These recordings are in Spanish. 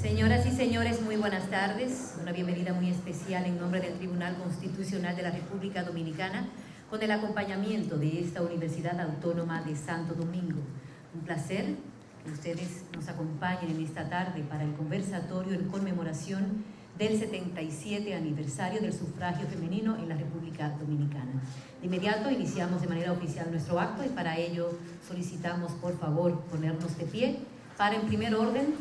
Señoras y señores, muy buenas tardes. Una bienvenida muy especial en nombre del Tribunal Constitucional de la República Dominicana con el acompañamiento de esta Universidad Autónoma de Santo Domingo. Un placer que ustedes nos acompañen en esta tarde para el conversatorio en conmemoración del 77 aniversario del sufragio femenino en la República Dominicana. De inmediato iniciamos de manera oficial nuestro acto y para ello solicitamos por favor ponernos de pie para en primer orden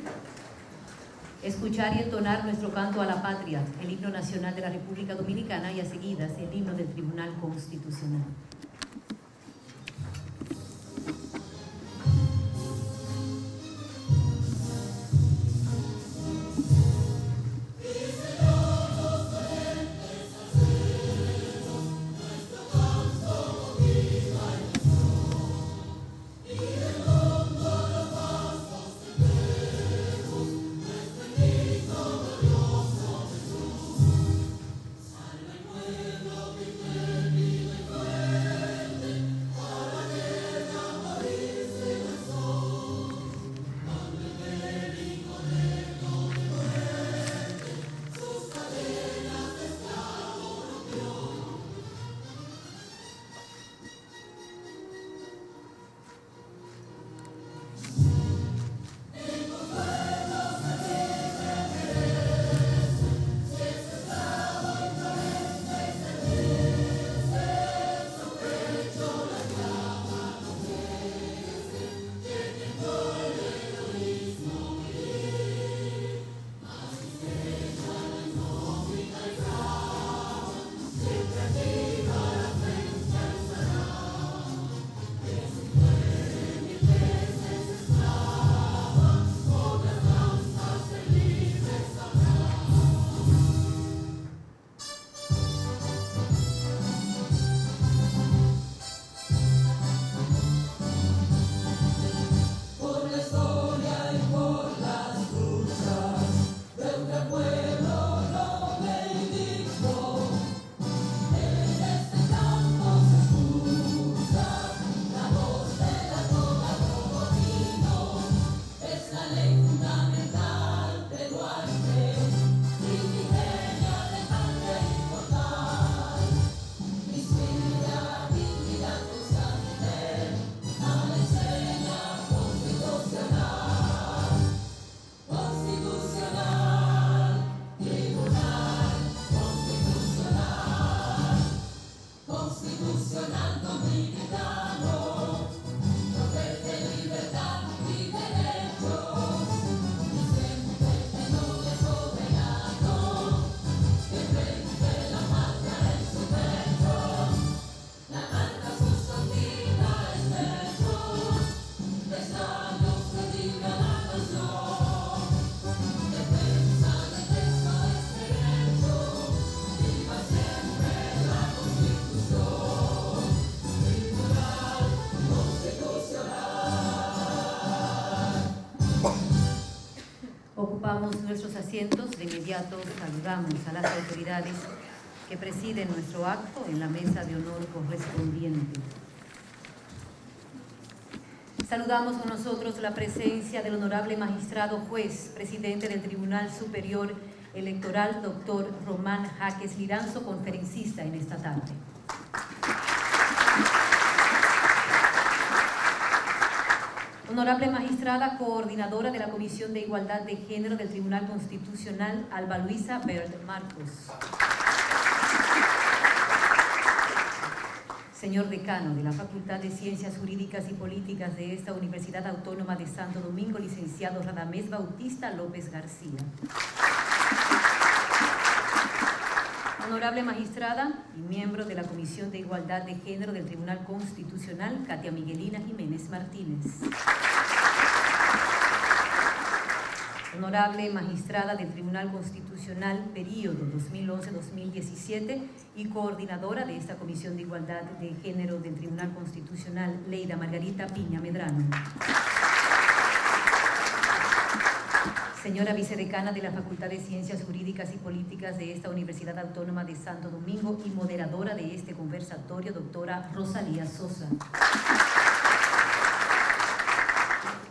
escuchar y entonar nuestro canto a la patria, el himno nacional de la República Dominicana y a seguidas el himno del Tribunal Constitucional. Saludamos a las autoridades que presiden nuestro acto en la mesa de honor correspondiente. Saludamos con nosotros la presencia del honorable magistrado juez, presidente del Tribunal Superior Electoral, doctor Román Jaques Liranzo, conferencista en esta tarde. Honorable magistrada coordinadora de la Comisión de Igualdad de Género del Tribunal Constitucional, Alba Luisa Bert Marcos. Señor decano de la Facultad de Ciencias Jurídicas y Políticas de esta Universidad Autónoma de Santo Domingo, licenciado Radamés Bautista López García. Honorable magistrada y miembro de la Comisión de Igualdad de Género del Tribunal Constitucional, Katia Miguelina Jiménez Martínez. Honorable magistrada del Tribunal Constitucional, periodo 2011-2017 y coordinadora de esta Comisión de Igualdad de Género del Tribunal Constitucional, Leida Margarita Piña Medrano. Señora vicedecana de la Facultad de Ciencias Jurídicas y Políticas de esta Universidad Autónoma de Santo Domingo y moderadora de este conversatorio, doctora Rosalía Sosa.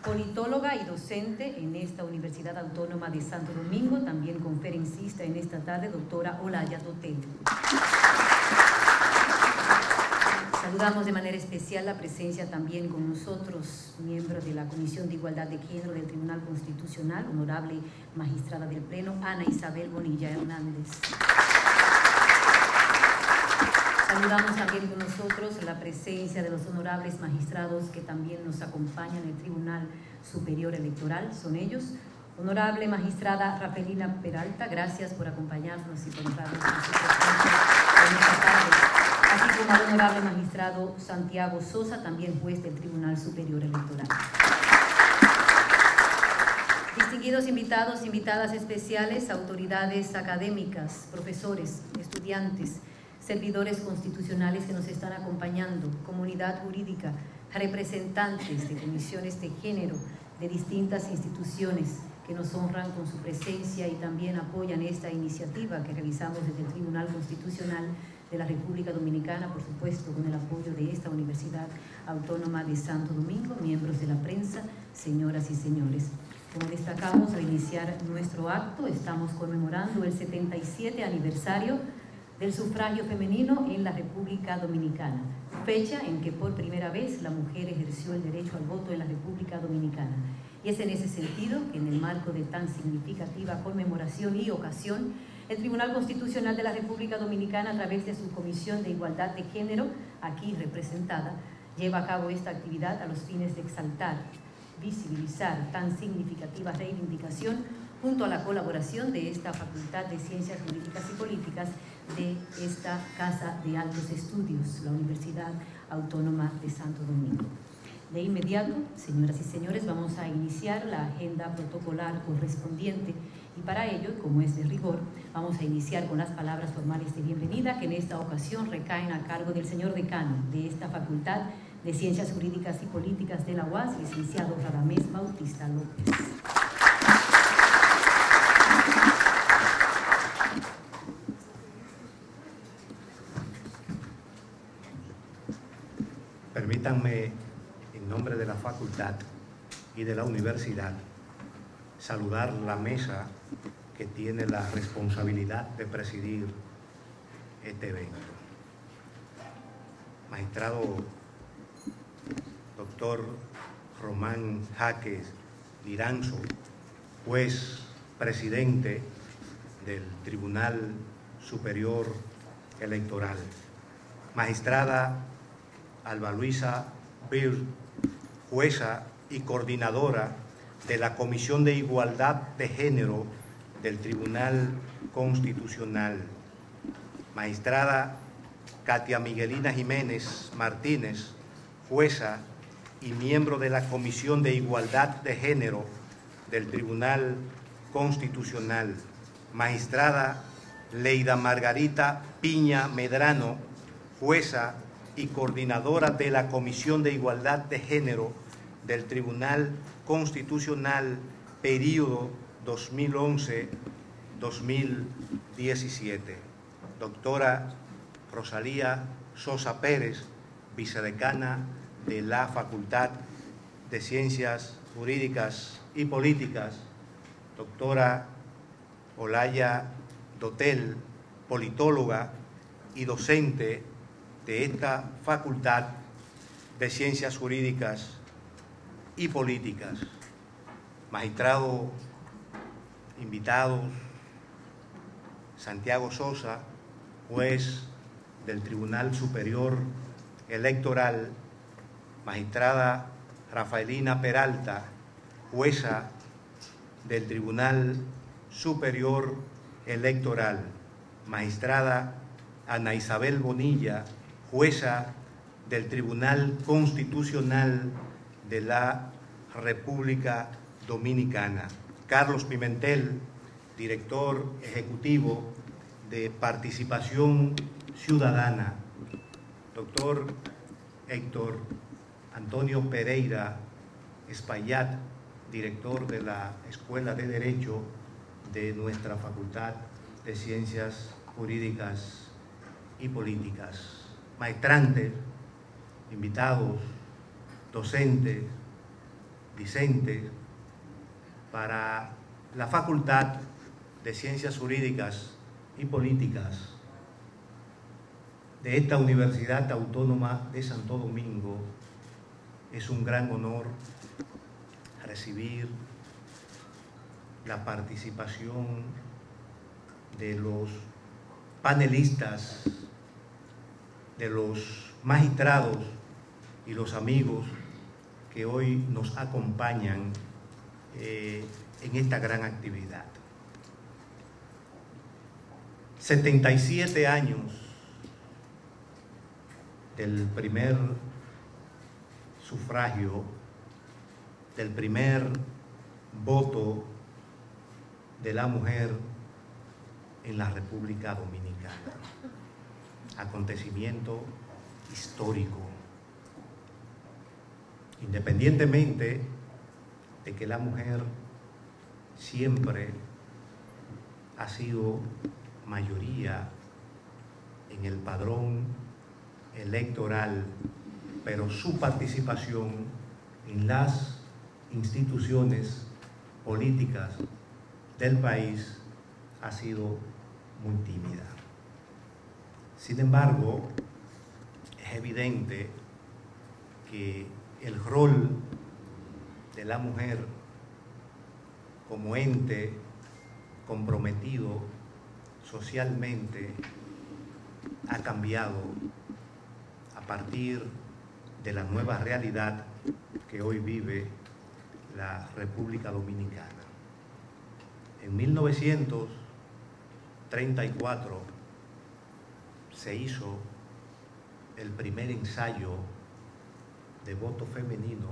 Politóloga y docente en esta Universidad Autónoma de Santo Domingo, también conferencista en esta tarde, doctora Olaya Dotel. Saludamos de manera especial la presencia también con nosotros, miembros de la Comisión de Igualdad de Género del Tribunal Constitucional, honorable magistrada del Pleno, Ana Isabel Bonilla Hernández. Saludamos también con nosotros la presencia de los honorables magistrados que también nos acompañan en el Tribunal Superior Electoral. Son ellos, honorable magistrada Rafaelina Peralta, gracias por acompañarnos y por su presencia así como al honorable magistrado Santiago Sosa, también juez del Tribunal Superior Electoral. Distinguidos invitados, invitadas especiales, autoridades académicas, profesores, estudiantes, servidores constitucionales que nos están acompañando, comunidad jurídica, representantes de comisiones de género de distintas instituciones que nos honran con su presencia y también apoyan esta iniciativa que realizamos desde el Tribunal Constitucional de la República Dominicana, por supuesto, con el apoyo de esta Universidad Autónoma de Santo Domingo, miembros de la prensa, señoras y señores. Como destacamos al iniciar nuestro acto, estamos conmemorando el 77 aniversario del sufragio femenino en la República Dominicana, fecha en que por primera vez la mujer ejerció el derecho al voto en la República Dominicana. Y es en ese sentido que en el marco de tan significativa conmemoración y ocasión, el Tribunal Constitucional de la República Dominicana, a través de su Comisión de Igualdad de Género, aquí representada, lleva a cabo esta actividad a los fines de exaltar, visibilizar tan significativa reivindicación junto a la colaboración de esta Facultad de Ciencias Jurídicas y Políticas de esta Casa de Altos Estudios, la Universidad Autónoma de Santo Domingo. De inmediato, señoras y señores, vamos a iniciar la agenda protocolar correspondiente y para ello, como es de rigor, vamos a iniciar con las palabras formales de bienvenida que en esta ocasión recaen a cargo del señor decano de esta Facultad de Ciencias Jurídicas y Políticas de la UAS, licenciado Radamés Bautista López. Permítanme, en nombre de la facultad y de la universidad, saludar la mesa que tiene la responsabilidad de presidir este evento. Magistrado doctor Román Jaques Liranzo, juez presidente del Tribunal Superior Electoral. Magistrada Alba Luisa Bir, jueza y coordinadora de la Comisión de Igualdad de Género del Tribunal Constitucional, magistrada Katia Miguelina Jiménez Martínez, jueza y miembro de la Comisión de Igualdad de Género del Tribunal Constitucional, magistrada Leida Margarita Piña Medrano, jueza y coordinadora de la Comisión de Igualdad de Género del Tribunal Constitucional, periodo 2011-2017. Doctora Rosalía Sosa Pérez, vicedecana de la Facultad de Ciencias Jurídicas y Políticas. Doctora Olaya Dotel, politóloga y docente de esta Facultad de Ciencias Jurídicas y Políticas. Magistrado invitados, Santiago Sosa, juez del Tribunal Superior Electoral, magistrada Rafaelina Peralta, jueza del Tribunal Superior Electoral, magistrada Ana Isabel Bonilla, jueza del Tribunal Constitucional de la República Dominicana. Carlos Pimentel, director ejecutivo de Participación Ciudadana. Doctor Héctor Antonio Pereira Espaillat, director de la Escuela de Derecho de nuestra Facultad de Ciencias Jurídicas y Políticas. Maestrantes, invitados, docentes, Vicente, para la Facultad de Ciencias Jurídicas y Políticas de esta Universidad Autónoma de Santo Domingo, es un gran honor recibir la participación de los panelistas, de los magistrados y los amigos que hoy nos acompañan eh, en esta gran actividad. 77 años del primer sufragio, del primer voto de la mujer en la República Dominicana. Acontecimiento histórico. Independientemente de que la mujer siempre ha sido mayoría en el padrón electoral, pero su participación en las instituciones políticas del país ha sido muy tímida. Sin embargo, es evidente que el rol de la mujer como ente comprometido socialmente ha cambiado a partir de la nueva realidad que hoy vive la República Dominicana. En 1934 se hizo el primer ensayo de voto femenino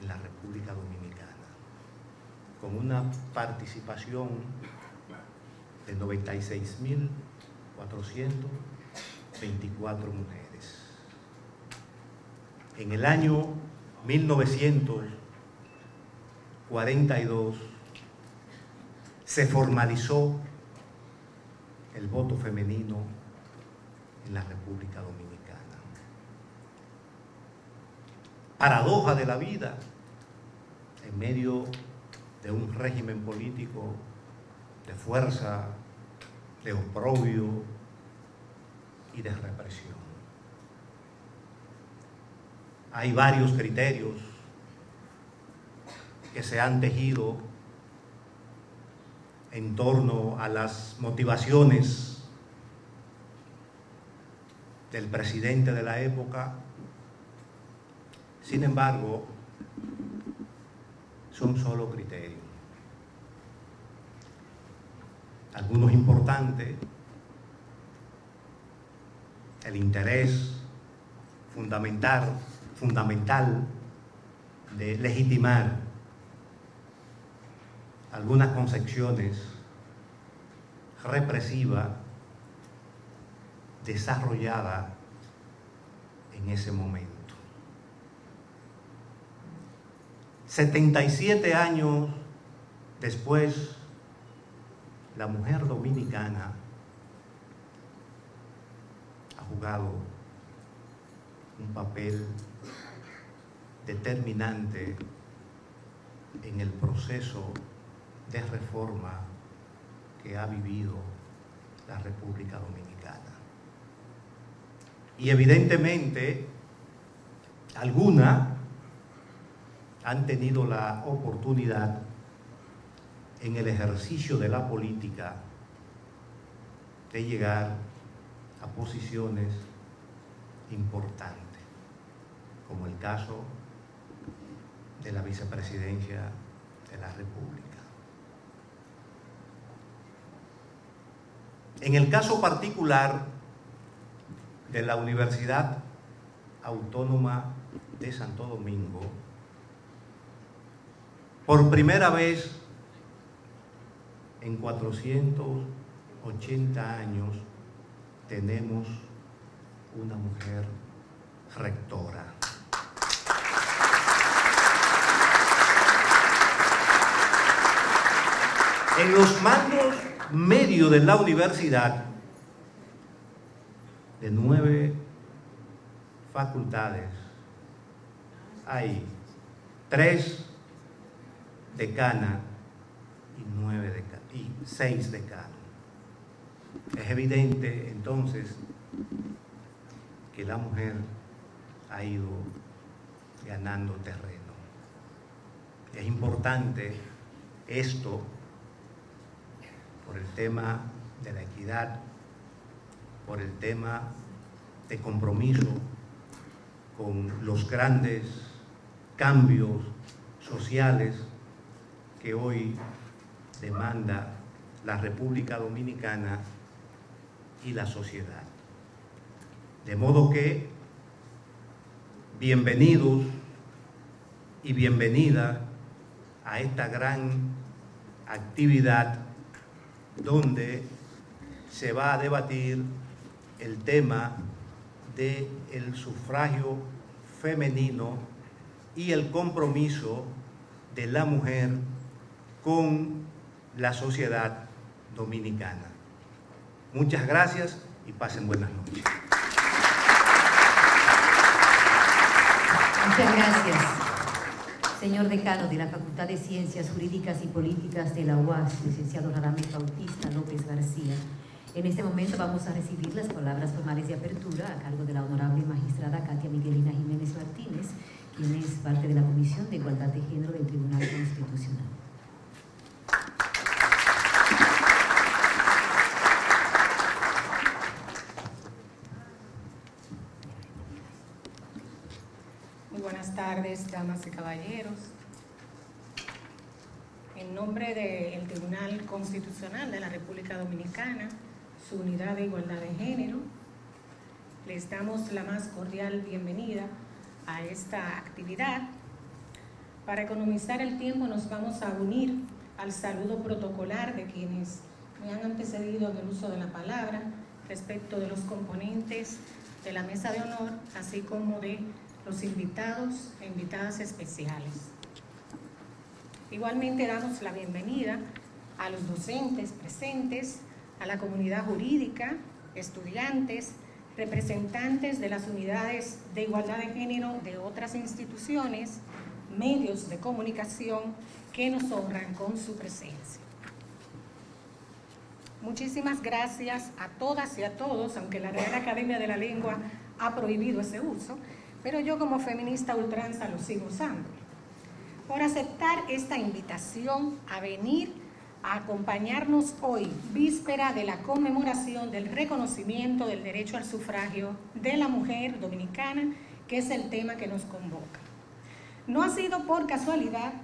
en la República Dominicana, con una participación de 96.424 mujeres. En el año 1942 se formalizó el voto femenino en la República Dominicana. Paradoja de la vida en medio de un régimen político de fuerza, de oprobio y de represión. Hay varios criterios que se han tejido en torno a las motivaciones del presidente de la época. Sin embargo, son solo criterios. Algunos importantes, el interés fundamental, fundamental de legitimar algunas concepciones represivas desarrolladas en ese momento. 77 años después, la mujer dominicana ha jugado un papel determinante en el proceso de reforma que ha vivido la República Dominicana. Y evidentemente, alguna han tenido la oportunidad en el ejercicio de la política de llegar a posiciones importantes, como el caso de la vicepresidencia de la República. En el caso particular de la Universidad Autónoma de Santo Domingo, por primera vez en 480 años tenemos una mujer rectora. En los mandos medios de la universidad, de nueve facultades, hay tres decanas y, nueve de, y seis decanos. Es evidente entonces que la mujer ha ido ganando terreno. Es importante esto por el tema de la equidad, por el tema de compromiso con los grandes cambios sociales que hoy demanda la República Dominicana y la sociedad. De modo que, bienvenidos y bienvenida a esta gran actividad donde se va a debatir el tema del el sufragio femenino y el compromiso de la mujer con la sociedad dominicana. Muchas gracias y pasen buenas noches. Muchas gracias, señor decano de la Facultad de Ciencias Jurídicas y Políticas de la UAS, licenciado Radamés Bautista López García. En este momento vamos a recibir las palabras formales de apertura a cargo de la honorable magistrada Katia Miguelina Jiménez Martínez, quien es parte de la Comisión de Igualdad de Género del Tribunal Constitucional. Muy buenas tardes, damas y caballeros. En nombre del Tribunal Constitucional de la República Dominicana, su unidad de igualdad de género. Les damos la más cordial bienvenida a esta actividad. Para economizar el tiempo nos vamos a unir al saludo protocolar de quienes me han antecedido en el uso de la palabra respecto de los componentes de la mesa de honor, así como de los invitados e invitadas especiales. Igualmente damos la bienvenida a los docentes presentes, a la comunidad jurídica, estudiantes, representantes de las unidades de igualdad de género de otras instituciones, medios de comunicación que nos honran con su presencia. Muchísimas gracias a todas y a todos, aunque la Real Academia de la Lengua ha prohibido ese uso, pero yo como feminista ultranza lo sigo usando, por aceptar esta invitación a venir a acompañarnos hoy, víspera de la conmemoración del reconocimiento del derecho al sufragio de la mujer dominicana, que es el tema que nos convoca. No ha sido por casualidad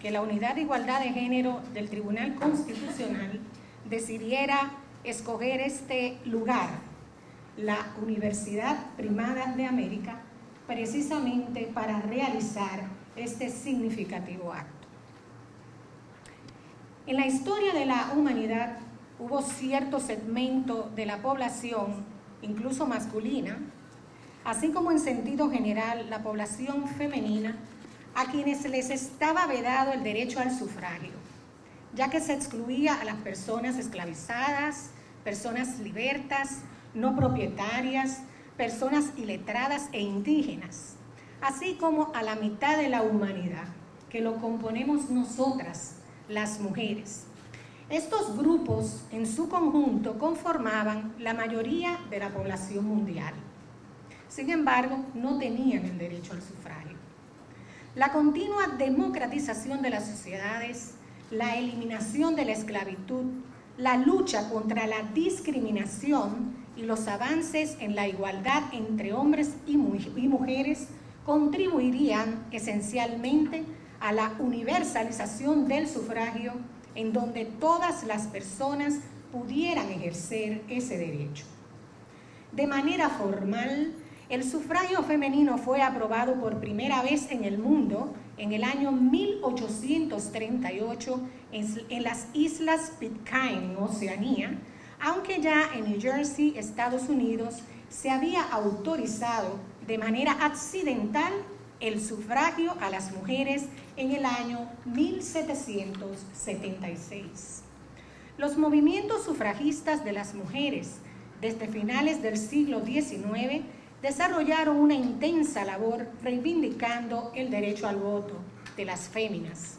que la Unidad de Igualdad de Género del Tribunal Constitucional decidiera escoger este lugar, la Universidad Primada de América, precisamente para realizar este significativo acto. En la historia de la humanidad hubo cierto segmento de la población, incluso masculina, así como en sentido general la población femenina, a quienes les estaba vedado el derecho al sufragio, ya que se excluía a las personas esclavizadas, personas libertas, no propietarias, personas iletradas e indígenas, así como a la mitad de la humanidad, que lo componemos nosotras, las mujeres. Estos grupos en su conjunto conformaban la mayoría de la población mundial. Sin embargo, no tenían el derecho al sufragio. La continua democratización de las sociedades, la eliminación de la esclavitud, la lucha contra la discriminación los avances en la igualdad entre hombres y mujeres contribuirían esencialmente a la universalización del sufragio en donde todas las personas pudieran ejercer ese derecho. De manera formal, el sufragio femenino fue aprobado por primera vez en el mundo en el año 1838 en, las Islas Pitcairn, Oceanía, aunque ya en New Jersey, Estados Unidos, se había autorizado de manera accidental el sufragio a las mujeres en el año 1776. Los movimientos sufragistas de las mujeres desde finales del siglo XIX desarrollaron una intensa labor reivindicando el derecho al voto, de las féminas.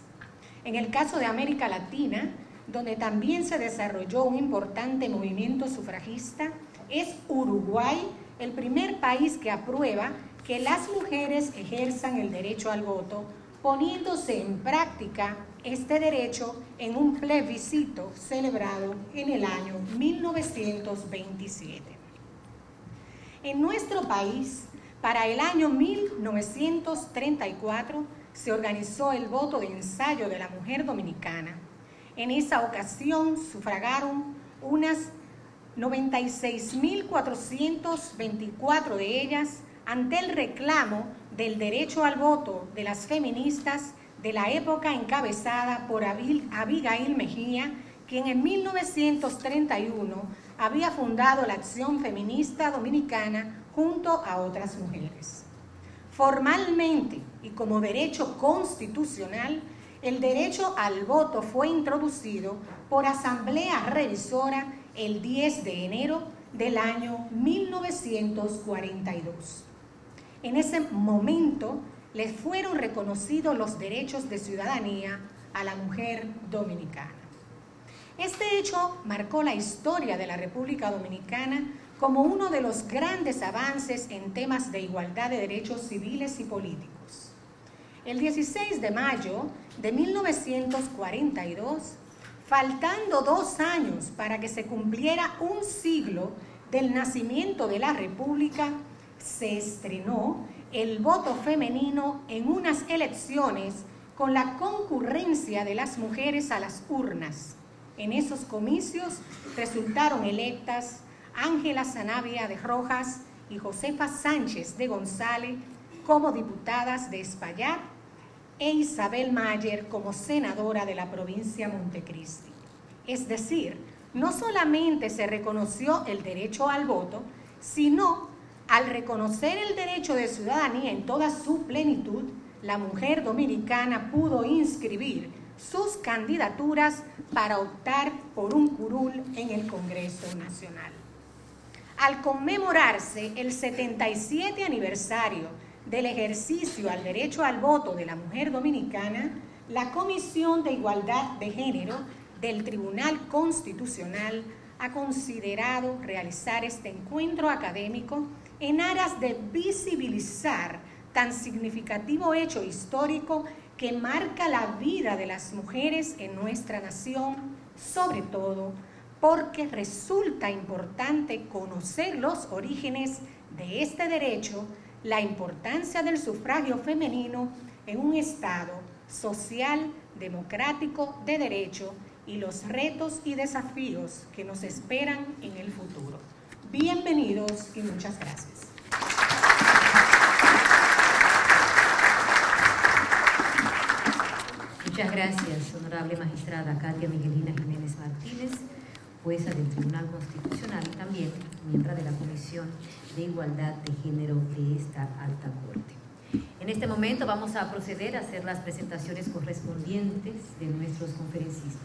En el caso de América Latina, donde también se desarrolló un importante movimiento sufragista, es Uruguay el primer país que aprueba que las mujeres ejerzan el derecho al voto, poniéndose en práctica este derecho en un plebiscito celebrado en el año 1927. En nuestro país, para el año 1934, se organizó el voto de ensayo de la mujer dominicana. En esa ocasión sufragaron unas 96.424 de ellas ante el reclamo del derecho al voto de las feministas de la época encabezada por Abigail Mejía, quien en 1931 había fundado la Acción Feminista Dominicana junto a otras mujeres. Formalmente y como derecho constitucional, el derecho al voto fue introducido por Asamblea Revisora el 10 de enero del año 1942. En ese momento les fueron reconocidos los derechos de ciudadanía a la mujer dominicana. Este hecho marcó la historia de la República Dominicana como uno de los grandes avances en temas de igualdad de derechos civiles y políticos. El 16 de mayo de 1942, faltando dos años para que se cumpliera un siglo del nacimiento de la República, se estrenó el voto femenino en unas elecciones con la concurrencia de las mujeres a las urnas. En esos comicios resultaron electas Ángela Zanavia de Rojas y Josefa Sánchez de González como diputadas de Espaillat e Isabel Mayer como senadora de la provincia Montecristi. Es decir, no solamente se reconoció el derecho al voto, sino al reconocer el derecho de ciudadanía en toda su plenitud, la mujer dominicana pudo inscribir sus candidaturas para optar por un curul en el Congreso Nacional. Al conmemorarse el 77 aniversario del ejercicio al derecho al voto de la mujer dominicana, la Comisión de Igualdad de Género del Tribunal Constitucional ha considerado realizar este encuentro académico en aras de visibilizar tan significativo hecho histórico que marca la vida de las mujeres en nuestra nación, sobre todo porque resulta importante conocer los orígenes de este derecho, la importancia del sufragio femenino en un Estado social, democrático, de derecho y los retos y desafíos que nos esperan en el futuro. Bienvenidos y muchas gracias. Muchas gracias, honorable magistrada Katia Miguelina Jiménez Martínez, jueza del Tribunal Constitucional y también miembro de la Comisión de Igualdad de Género de esta alta corte. En este momento vamos a proceder a hacer las presentaciones correspondientes de nuestros conferencistas.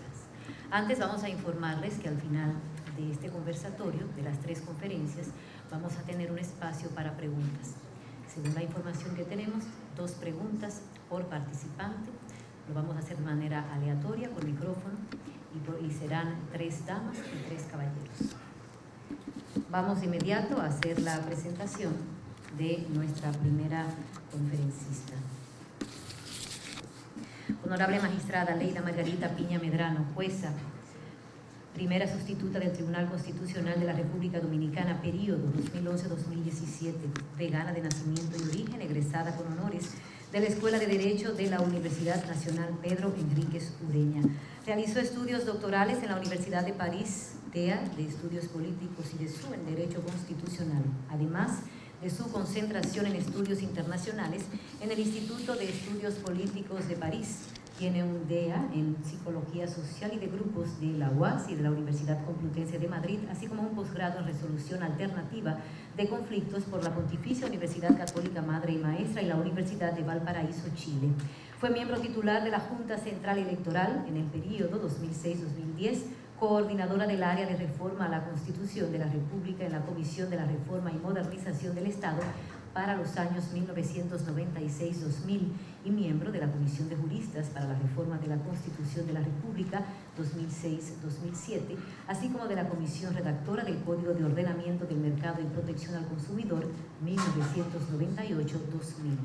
Antes vamos a informarles que al final de este conversatorio, de las tres conferencias, vamos a tener un espacio para preguntas. Según la información que tenemos, dos preguntas por participante. Lo vamos a hacer de manera aleatoria por micrófono y, serán tres damas y tres caballeros. Vamos de inmediato a hacer la presentación de nuestra primera conferencista. Honorable magistrada Leida Margarita Piña Medrano, jueza primera sustituta del Tribunal Constitucional de la República Dominicana, periodo 2011-2017, vegana de nacimiento y origen, egresada con honores de la Escuela de Derecho de la Universidad Nacional Pedro Enríquez Ureña. Realizó estudios doctorales en la Universidad de París, TEA, de Estudios Políticos y de su en Derecho Constitucional. Además, de su concentración en estudios internacionales en el Instituto de Estudios Políticos de París, tiene un DEA en Psicología Social y de Grupos de la UAS y de la Universidad Complutense de Madrid, así como un posgrado en Resolución Alternativa de Conflictos por la Pontificia Universidad Católica Madre y Maestra y la Universidad de Valparaíso, Chile. Fue miembro titular de la Junta Central Electoral en el periodo 2006-2010, coordinadora del área de reforma a la Constitución de la República en la Comisión de la Reforma y Modernización del Estado para los años 1996-2000 y miembro de la Comisión de Juristas para la Reforma de la Constitución de la República 2006-2007, así como de la Comisión Redactora del Código de Ordenamiento del Mercado y Protección al Consumidor 1998-2000.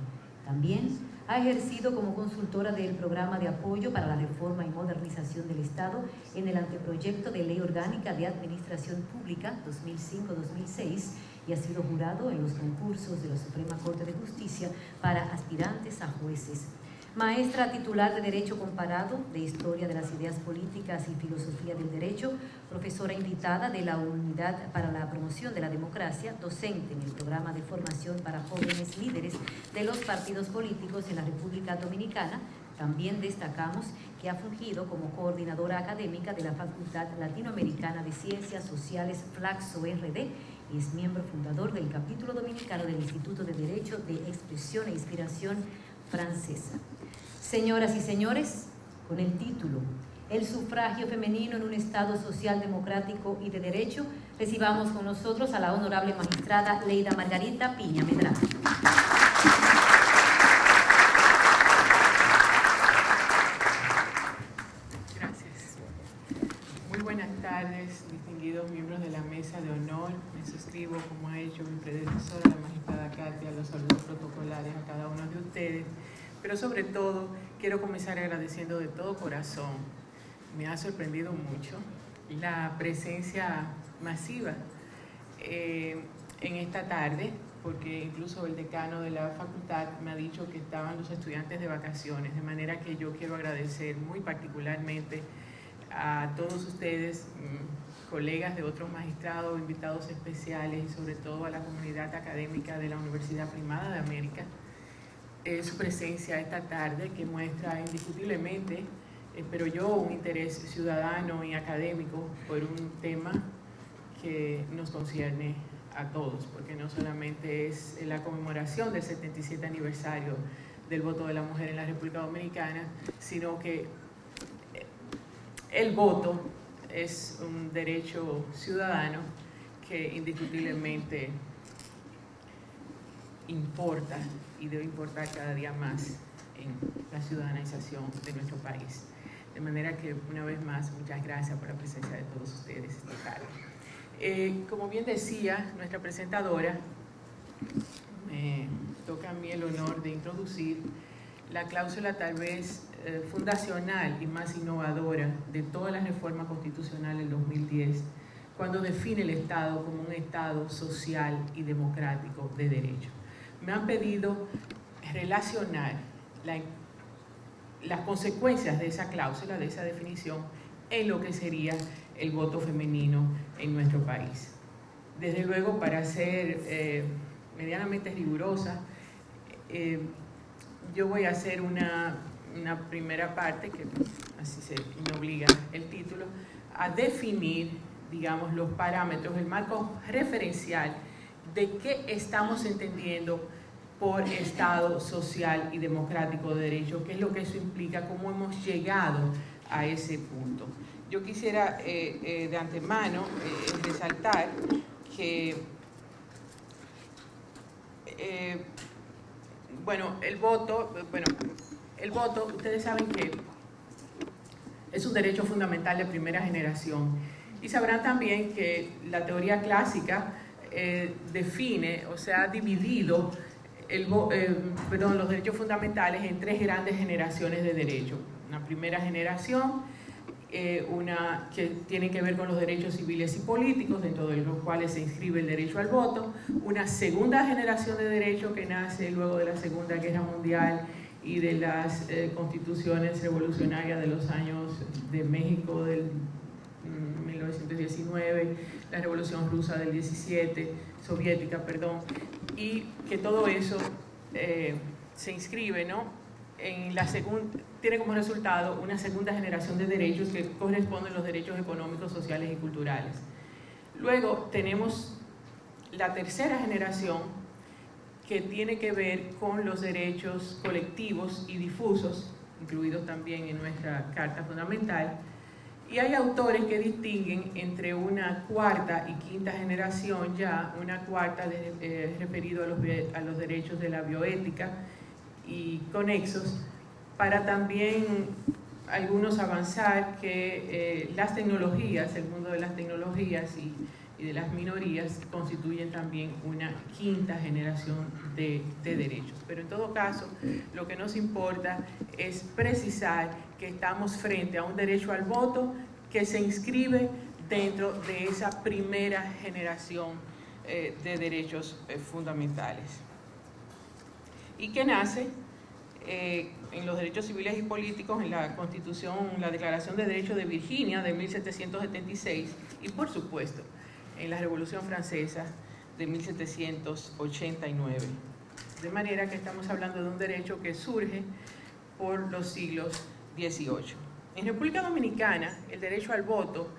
También ha ejercido como consultora del Programa de Apoyo para la Reforma y Modernización del Estado en el anteproyecto de Ley Orgánica de Administración Pública 2005-2006 y ha sido jurado en los concursos de la Suprema Corte de Justicia para aspirantes a jueces. Maestra titular de Derecho Comparado, de Historia de las Ideas Políticas y Filosofía del Derecho, profesora invitada de la Unidad para la Promoción de la Democracia, docente en el programa de formación para jóvenes líderes de los partidos políticos en la República Dominicana. También destacamos que ha fungido como coordinadora académica de la Facultad Latinoamericana de Ciencias Sociales Flaxo RD y es miembro fundador del capítulo dominicano del Instituto de Derecho de Expresión e Inspiración Francesa. Señoras y señores, con el título El sufragio femenino en un Estado social democrático y de derecho, recibamos con nosotros a la honorable magistrada Leida Margarita Piña Medrano. Gracias. Muy buenas tardes, distinguidos miembros de la mesa de honor. Me suscribo, como ha hecho mi predecesora, la magistrada Katia, los saludos protocolares a cada uno de ustedes pero sobre todo, quiero comenzar agradeciendo de todo corazón. Me ha sorprendido mucho la presencia masiva eh, en esta tarde, porque incluso el decano de la facultad me ha dicho que estaban los estudiantes de vacaciones, de manera que yo quiero agradecer muy particularmente a todos ustedes, mm, colegas de otros magistrados, invitados especiales y sobre todo a la comunidad académica de la Universidad Primada de América, eh, su presencia esta tarde que muestra indiscutiblemente, espero yo, un interés ciudadano y académico por un tema que nos concierne a todos, porque no solamente es la conmemoración del 77 aniversario del voto de la mujer en la República Dominicana, sino que el voto es un derecho ciudadano que indiscutiblemente importa y debe importar cada día más en la ciudadanización de nuestro país. De manera que, una vez más, muchas gracias por la presencia de todos ustedes esta tarde. Eh, como bien decía nuestra presentadora, me toca a mí el honor de introducir la cláusula tal vez eh, fundacional y más innovadora de toda la reforma constitucional del 2010, cuando define el Estado como un Estado social y democrático de derecho me han pedido relacionar las consecuencias de esa cláusula, de esa definición, en lo que sería el voto femenino en nuestro país. Desde luego, para ser eh, medianamente rigurosa, eh, yo voy a hacer una, una, primera parte, que así se me obliga el título, a definir, digamos, los parámetros, el marco referencial de qué estamos entendiendo por Estado social y democrático de derecho, qué es lo que eso implica, cómo hemos llegado a ese punto. Yo quisiera eh, eh, de antemano eh, resaltar que, bueno, el voto, bueno, el voto, ustedes saben que es un derecho fundamental de primera generación y sabrán también que la teoría clásica eh, define o sea, ha dividido el, eh, perdón, los derechos fundamentales en tres grandes generaciones de derechos. Una primera generación, eh, una que tiene que ver con los derechos civiles y políticos, dentro de los cuales se inscribe el derecho al voto. Una segunda generación de derechos que nace luego de la Segunda Guerra Mundial y de las constituciones revolucionarias de los años de México del 1919, mm, la Revolución Rusa del 17, soviética, perdón, y que todo eso eh, se inscribe, ¿no? En la tiene como resultado una segunda generación de derechos que corresponden a los derechos económicos, sociales y culturales. Luego tenemos la tercera generación que tiene que ver con los derechos colectivos y difusos, incluidos también en nuestra Carta Fundamental, Y hay autores que distinguen entre una cuarta y quinta generación ya, una cuarta eh, referido a los, a los derechos de la bioética y conexos, para también algunos avanzar que eh, las tecnologías, el mundo de las tecnologías y, de las minorías constituyen también una quinta generación de, de, derechos. Pero en todo caso, lo que nos importa es precisar que estamos frente a un derecho al voto que se inscribe dentro de esa primera generación eh, de derechos eh, fundamentales y que nace eh, en los derechos civiles y políticos en la Constitución, la Declaración de Derechos de Virginia de 1776 y por supuesto en la Revolución Francesa de 1789. De manera que estamos hablando de un derecho que surge por los siglos XVIII. En República Dominicana, el derecho al voto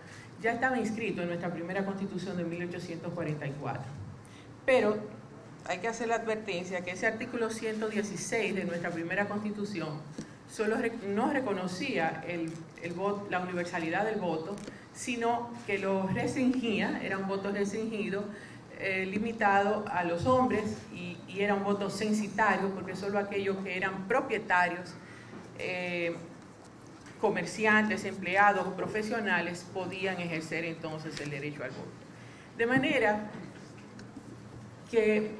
ya estaba inscrito en nuestra primera constitución de 1844, pero hay que hacer la advertencia que ese artículo 116 de nuestra primera constitución solo no reconocía el, la universalidad del voto, sino que lo restringía, era un voto restringido, eh, limitado a los hombres y, era un voto censitario porque solo aquellos que eran propietarios, eh, comerciantes, empleados profesionales podían ejercer entonces el derecho al voto. De manera que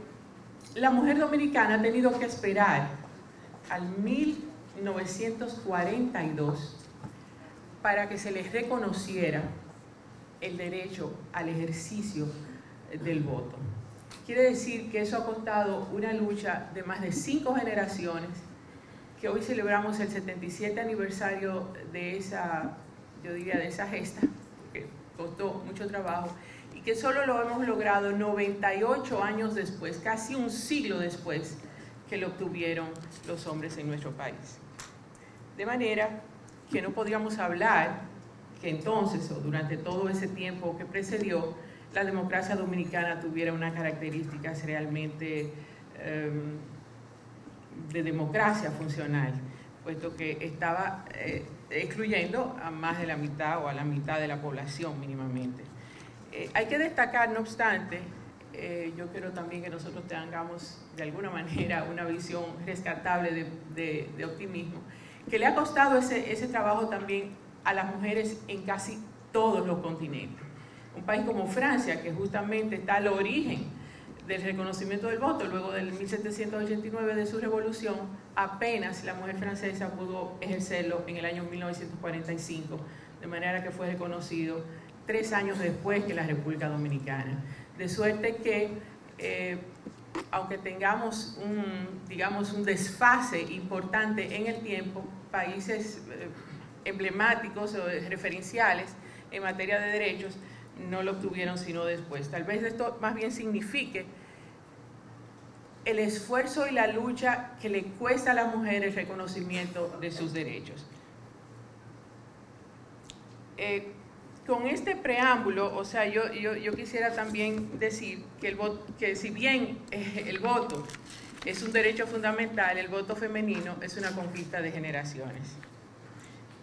la mujer dominicana ha tenido que esperar al 1942 para que se les reconociera el derecho al ejercicio del voto. Quiere decir que eso ha costado una lucha de más de cinco generaciones, que hoy celebramos el 77 aniversario de esa, yo diría, de esa gesta, que costó mucho trabajo, que solo lo hemos logrado 98 años después, casi un siglo después que lo obtuvieron los hombres en nuestro país. De manera que no podríamos hablar que entonces o durante todo ese tiempo que precedió, la democracia dominicana tuviera unas características realmente em, de democracia funcional, puesto que estaba eh, excluyendo a más de la mitad o a la mitad de la población mínimamente. Eh, hay que destacar, no obstante, eh, yo quiero también que nosotros tengamos de alguna manera una visión rescatable de, optimismo, que le ha costado ese, ese trabajo también a las mujeres en casi todos los continentes. Un país como Francia, que justamente está al origen del reconocimiento del voto, luego del 1789 de su revolución, apenas la mujer francesa pudo ejercerlo en el año 1945, de manera que fue reconocido tres años después que la República Dominicana. De suerte que, eh, aunque tengamos un, digamos, un desfase importante en el tiempo, países eh, emblemáticos o referenciales en materia de derechos no lo obtuvieron sino después. Tal vez esto más bien signifique el esfuerzo y la lucha que le cuesta a las mujeres el reconocimiento de sus derechos. Eh, con este preámbulo, o sea, yo, yo, quisiera también decir que, el que si bien eh, el voto es un derecho fundamental, el voto femenino es una conquista de generaciones.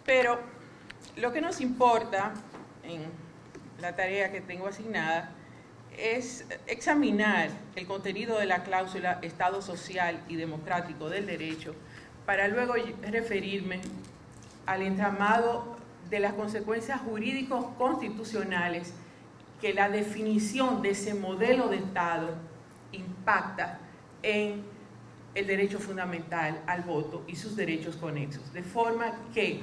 Pero lo que nos importa en la tarea que tengo asignada es examinar el contenido de la cláusula Estado social y democrático del derecho para luego referirme al entramado de las consecuencias jurídicos constitucionales que la definición de ese modelo de Estado impacta en el derecho fundamental al voto y sus derechos conexos. De forma que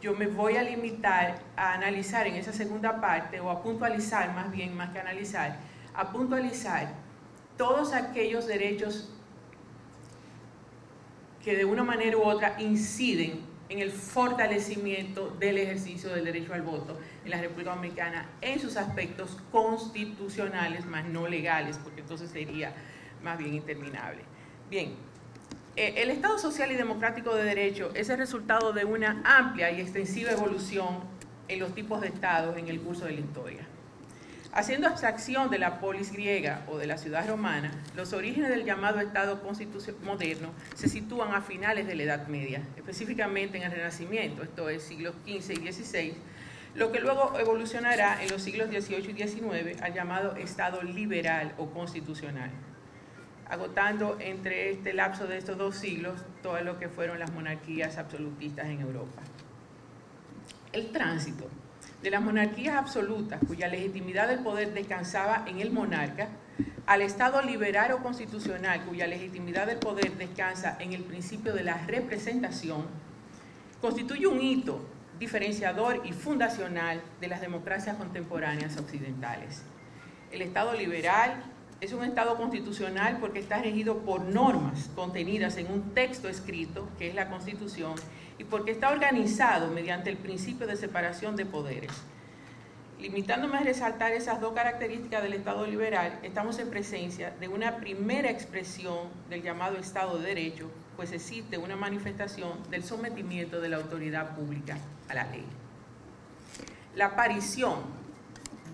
yo me voy a limitar a analizar en esa segunda parte, o a puntualizar más bien, más que analizar, a puntualizar todos aquellos derechos que de una manera u otra inciden en el fortalecimiento del ejercicio del derecho al voto en la República Dominicana en sus aspectos constitucionales, más no legales, porque entonces sería más bien interminable. Bien, eh, el Estado social y democrático de derecho es el resultado de una amplia y extensiva evolución en los tipos de estados en el curso de la historia. Haciendo abstracción de la polis griega o de la ciudad romana, los orígenes del llamado Estado moderno se sitúan a finales de la Edad Media, específicamente en el Renacimiento, esto es siglos XV y XVI, lo que luego evolucionará en los siglos XVIII y XIX al llamado Estado liberal o constitucional, agotando entre este lapso de estos dos siglos todo lo que fueron las monarquías absolutistas en Europa. El tránsito de las monarquías absolutas, cuya legitimidad del poder descansaba en el monarca, al Estado liberal o constitucional, cuya legitimidad del poder descansa en el principio de la representación, constituye un hito diferenciador y fundacional de las democracias contemporáneas occidentales. El Estado liberal es un Estado constitucional porque está regido por normas contenidas en un texto escrito, que es la Constitución, y porque está organizado mediante el principio de separación de poderes. Limitándome a resaltar esas dos características del Estado liberal, estamos en presencia de una primera expresión del llamado Estado de Derecho, pues existe una manifestación del sometimiento de la autoridad pública a la ley. La aparición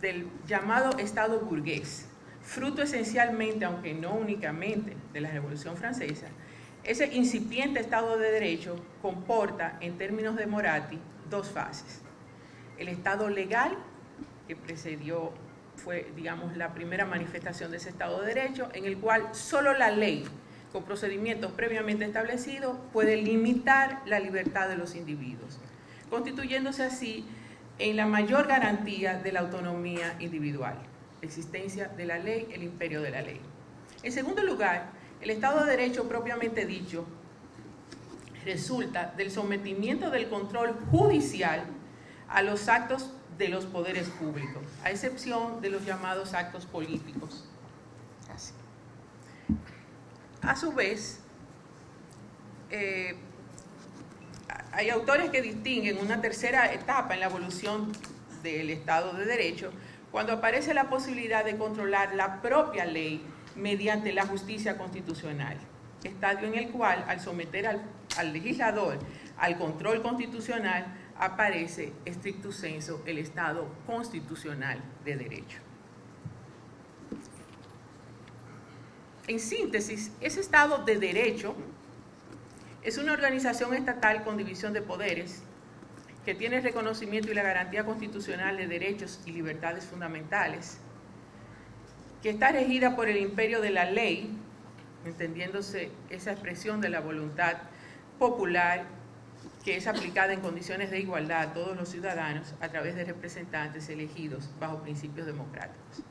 del llamado Estado burgués, fruto esencialmente, aunque no únicamente, de la Revolución Francesa, ese incipiente Estado de Derecho comporta, en términos de Moratti, dos fases. El Estado legal, que precedió, fue, digamos, la primera manifestación de ese Estado de Derecho, en el cual solo la ley, con procedimientos previamente establecidos, puede limitar la libertad de los individuos, constituyéndose así en la mayor garantía de la autonomía individual, existencia de la ley, el imperio de la ley. En segundo lugar, el Estado de Derecho propiamente dicho resulta del sometimiento del control judicial a los actos de los poderes públicos, a excepción de los llamados actos políticos. A su vez, eh, hay autores que distinguen una tercera etapa en la evolución del Estado de Derecho, cuando aparece la posibilidad de controlar la propia ley mediante la justicia constitucional, estadio en el cual al someter al, legislador al control constitucional aparece estricto senso el Estado constitucional de derecho. En síntesis, ese Estado de derecho es una organización estatal con división de poderes que tiene el reconocimiento y la garantía constitucional de derechos y libertades fundamentales, que está regida por el imperio de la ley, entendiéndose esa expresión de la voluntad popular que es aplicada en condiciones de igualdad a todos los ciudadanos a través de representantes elegidos bajo principios democráticos.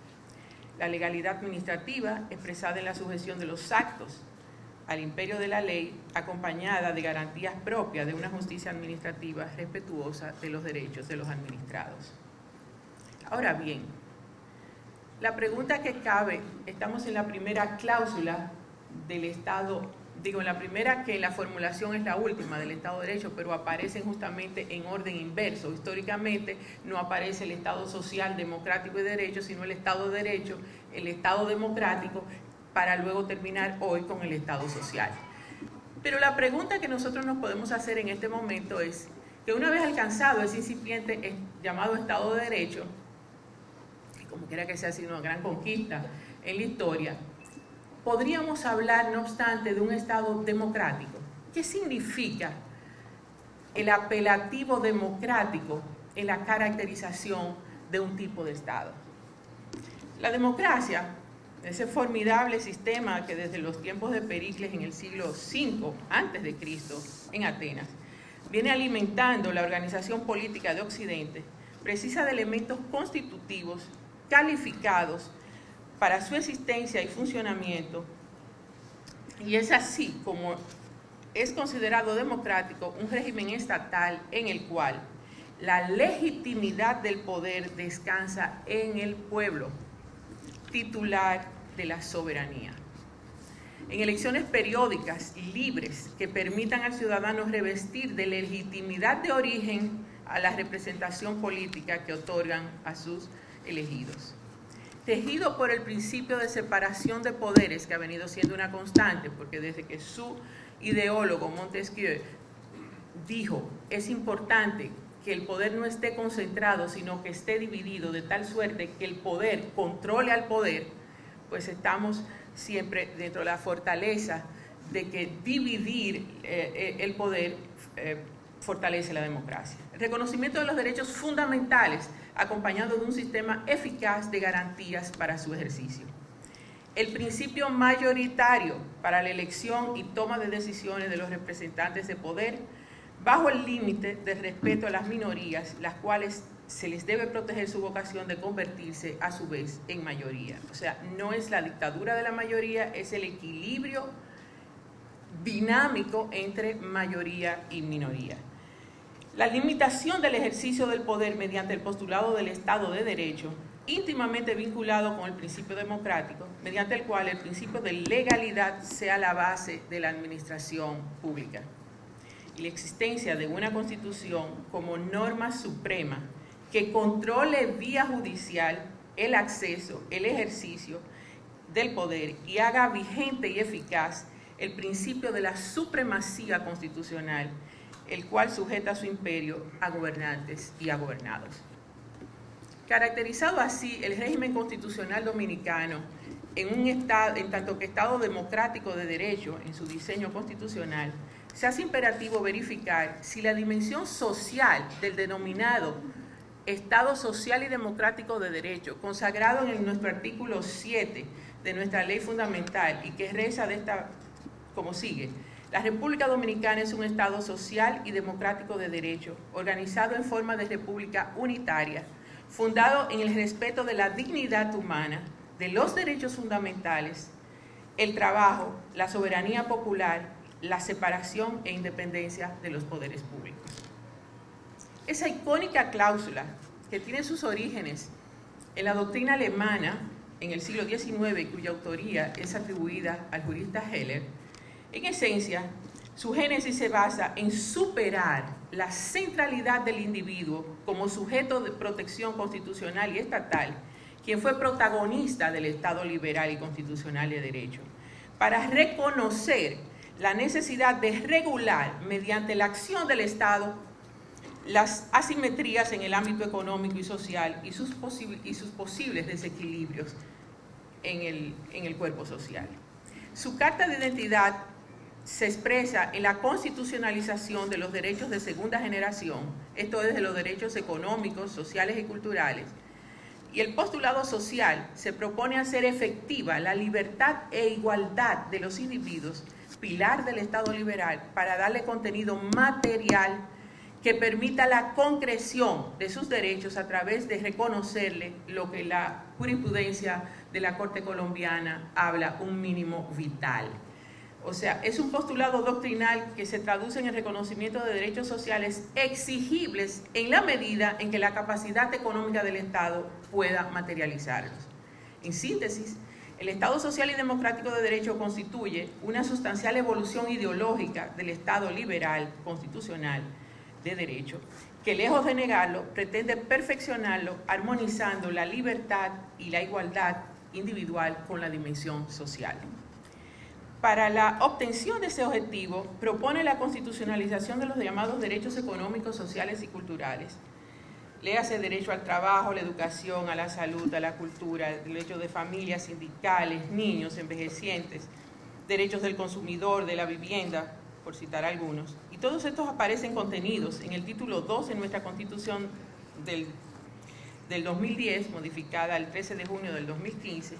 La legalidad administrativa expresada en la sujeción de los actos al imperio de la ley, acompañada de garantías propias de una justicia administrativa respetuosa de los derechos de los administrados. Ahora bien, la pregunta que cabe, estamos en la primera cláusula del Estado, digo, en la primera que la formulación es la última del Estado de Derecho, pero aparecen justamente en orden inverso. Históricamente no aparece el Estado social, democrático y derecho, sino el Estado de Derecho, el Estado democrático, para luego terminar hoy con el Estado social. Pero la pregunta que nosotros nos podemos hacer en este momento es que una vez alcanzado ese incipiente llamado Estado de Derecho, como quiera que sea, sido una gran conquista en la historia, podríamos hablar, no obstante, de un Estado democrático. ¿Qué significa el apelativo democrático en la caracterización de un tipo de Estado? La democracia, ese formidable sistema que desde los tiempos de Pericles en el siglo V antes de Cristo en Atenas, viene alimentando la organización política de Occidente, precisa de elementos constitutivos calificados para su existencia y funcionamiento. Y es así como es considerado democrático un régimen estatal en el cual la legitimidad del poder descansa en el pueblo, titular de la soberanía. En elecciones periódicas libres que permitan al ciudadano revestir de legitimidad de origen a la representación política que otorgan a sus elegidos. Tejido por el principio de separación de poderes que ha venido siendo una constante, porque desde que su ideólogo Montesquieu dijo, es importante que el poder no esté concentrado, sino que esté dividido de tal suerte que el poder controle al poder, pues estamos siempre dentro de la fortaleza de que dividir eh, eh, el poder eh, fortalece la democracia. Reconocimiento de los derechos fundamentales acompañado de un sistema eficaz de garantías para su ejercicio. El principio mayoritario para la elección y toma de decisiones de los representantes de poder bajo el límite de respeto a las minorías, las cuales se les debe proteger su vocación de convertirse a su vez en mayoría. O sea, no es la dictadura de la mayoría, es el equilibrio dinámico entre mayoría y minoría. La limitación del ejercicio del poder mediante el postulado del Estado de Derecho, íntimamente vinculado con el principio democrático, mediante el cual el principio de legalidad sea la base de la administración pública. La existencia de una constitución como norma suprema que controle vía judicial el acceso, el ejercicio del poder y haga vigente y eficaz el principio de la supremacía constitucional, el cual sujeta su imperio a gobernantes y a gobernados. Caracterizado así el régimen constitucional dominicano en, un estado, en tanto que Estado democrático de derecho en su diseño constitucional, se hace imperativo verificar si la dimensión social del denominado Estado social y democrático de derecho, consagrado en nuestro artículo 7 de nuestra ley fundamental y que reza de esta como sigue. La República Dominicana es un Estado social y democrático de derecho, organizado en forma de república unitaria, fundado en el respeto de la dignidad humana, de los derechos fundamentales, el trabajo, la soberanía popular, la separación e independencia de los poderes públicos. Esa icónica cláusula que tiene sus orígenes en la doctrina alemana en el siglo XIX, cuya autoría es atribuida al jurista Heller, en esencia, su génesis se basa en superar la centralidad del individuo como sujeto de protección constitucional y estatal, quien fue protagonista del Estado liberal y constitucional de derecho, para reconocer la necesidad de regular mediante la acción del Estado las asimetrías en el ámbito económico y social y sus, posibles desequilibrios en el, en el cuerpo social. Su carta de identidad se expresa en la constitucionalización de los derechos de segunda generación, esto es de los derechos económicos, sociales y culturales. Y el postulado social se propone hacer efectiva la libertad e igualdad de los individuos, pilar del Estado liberal, para darle contenido material que permita la concreción de sus derechos a través de reconocerle lo que la jurisprudencia de la Corte colombiana habla, un mínimo vital. O sea, es un postulado doctrinal que se traduce en el reconocimiento de derechos sociales exigibles en la medida en que la capacidad económica del Estado pueda materializarlos. En síntesis, el Estado social y democrático de derecho constituye una sustancial evolución ideológica del Estado liberal constitucional de derecho, que lejos de negarlo, pretende perfeccionarlo armonizando la libertad y la igualdad individual con la dimensión social. Para la obtención de ese objetivo, propone la constitucionalización de los llamados derechos económicos, sociales y culturales. Léase derecho al trabajo, la educación, a la salud, a la cultura, derechos de familias, sindicales, niños, envejecientes, derechos del consumidor, de la vivienda, por citar algunos. Y todos estos aparecen contenidos en el título 2 de nuestra Constitución del, del 2010, modificada el 13 de junio del 2015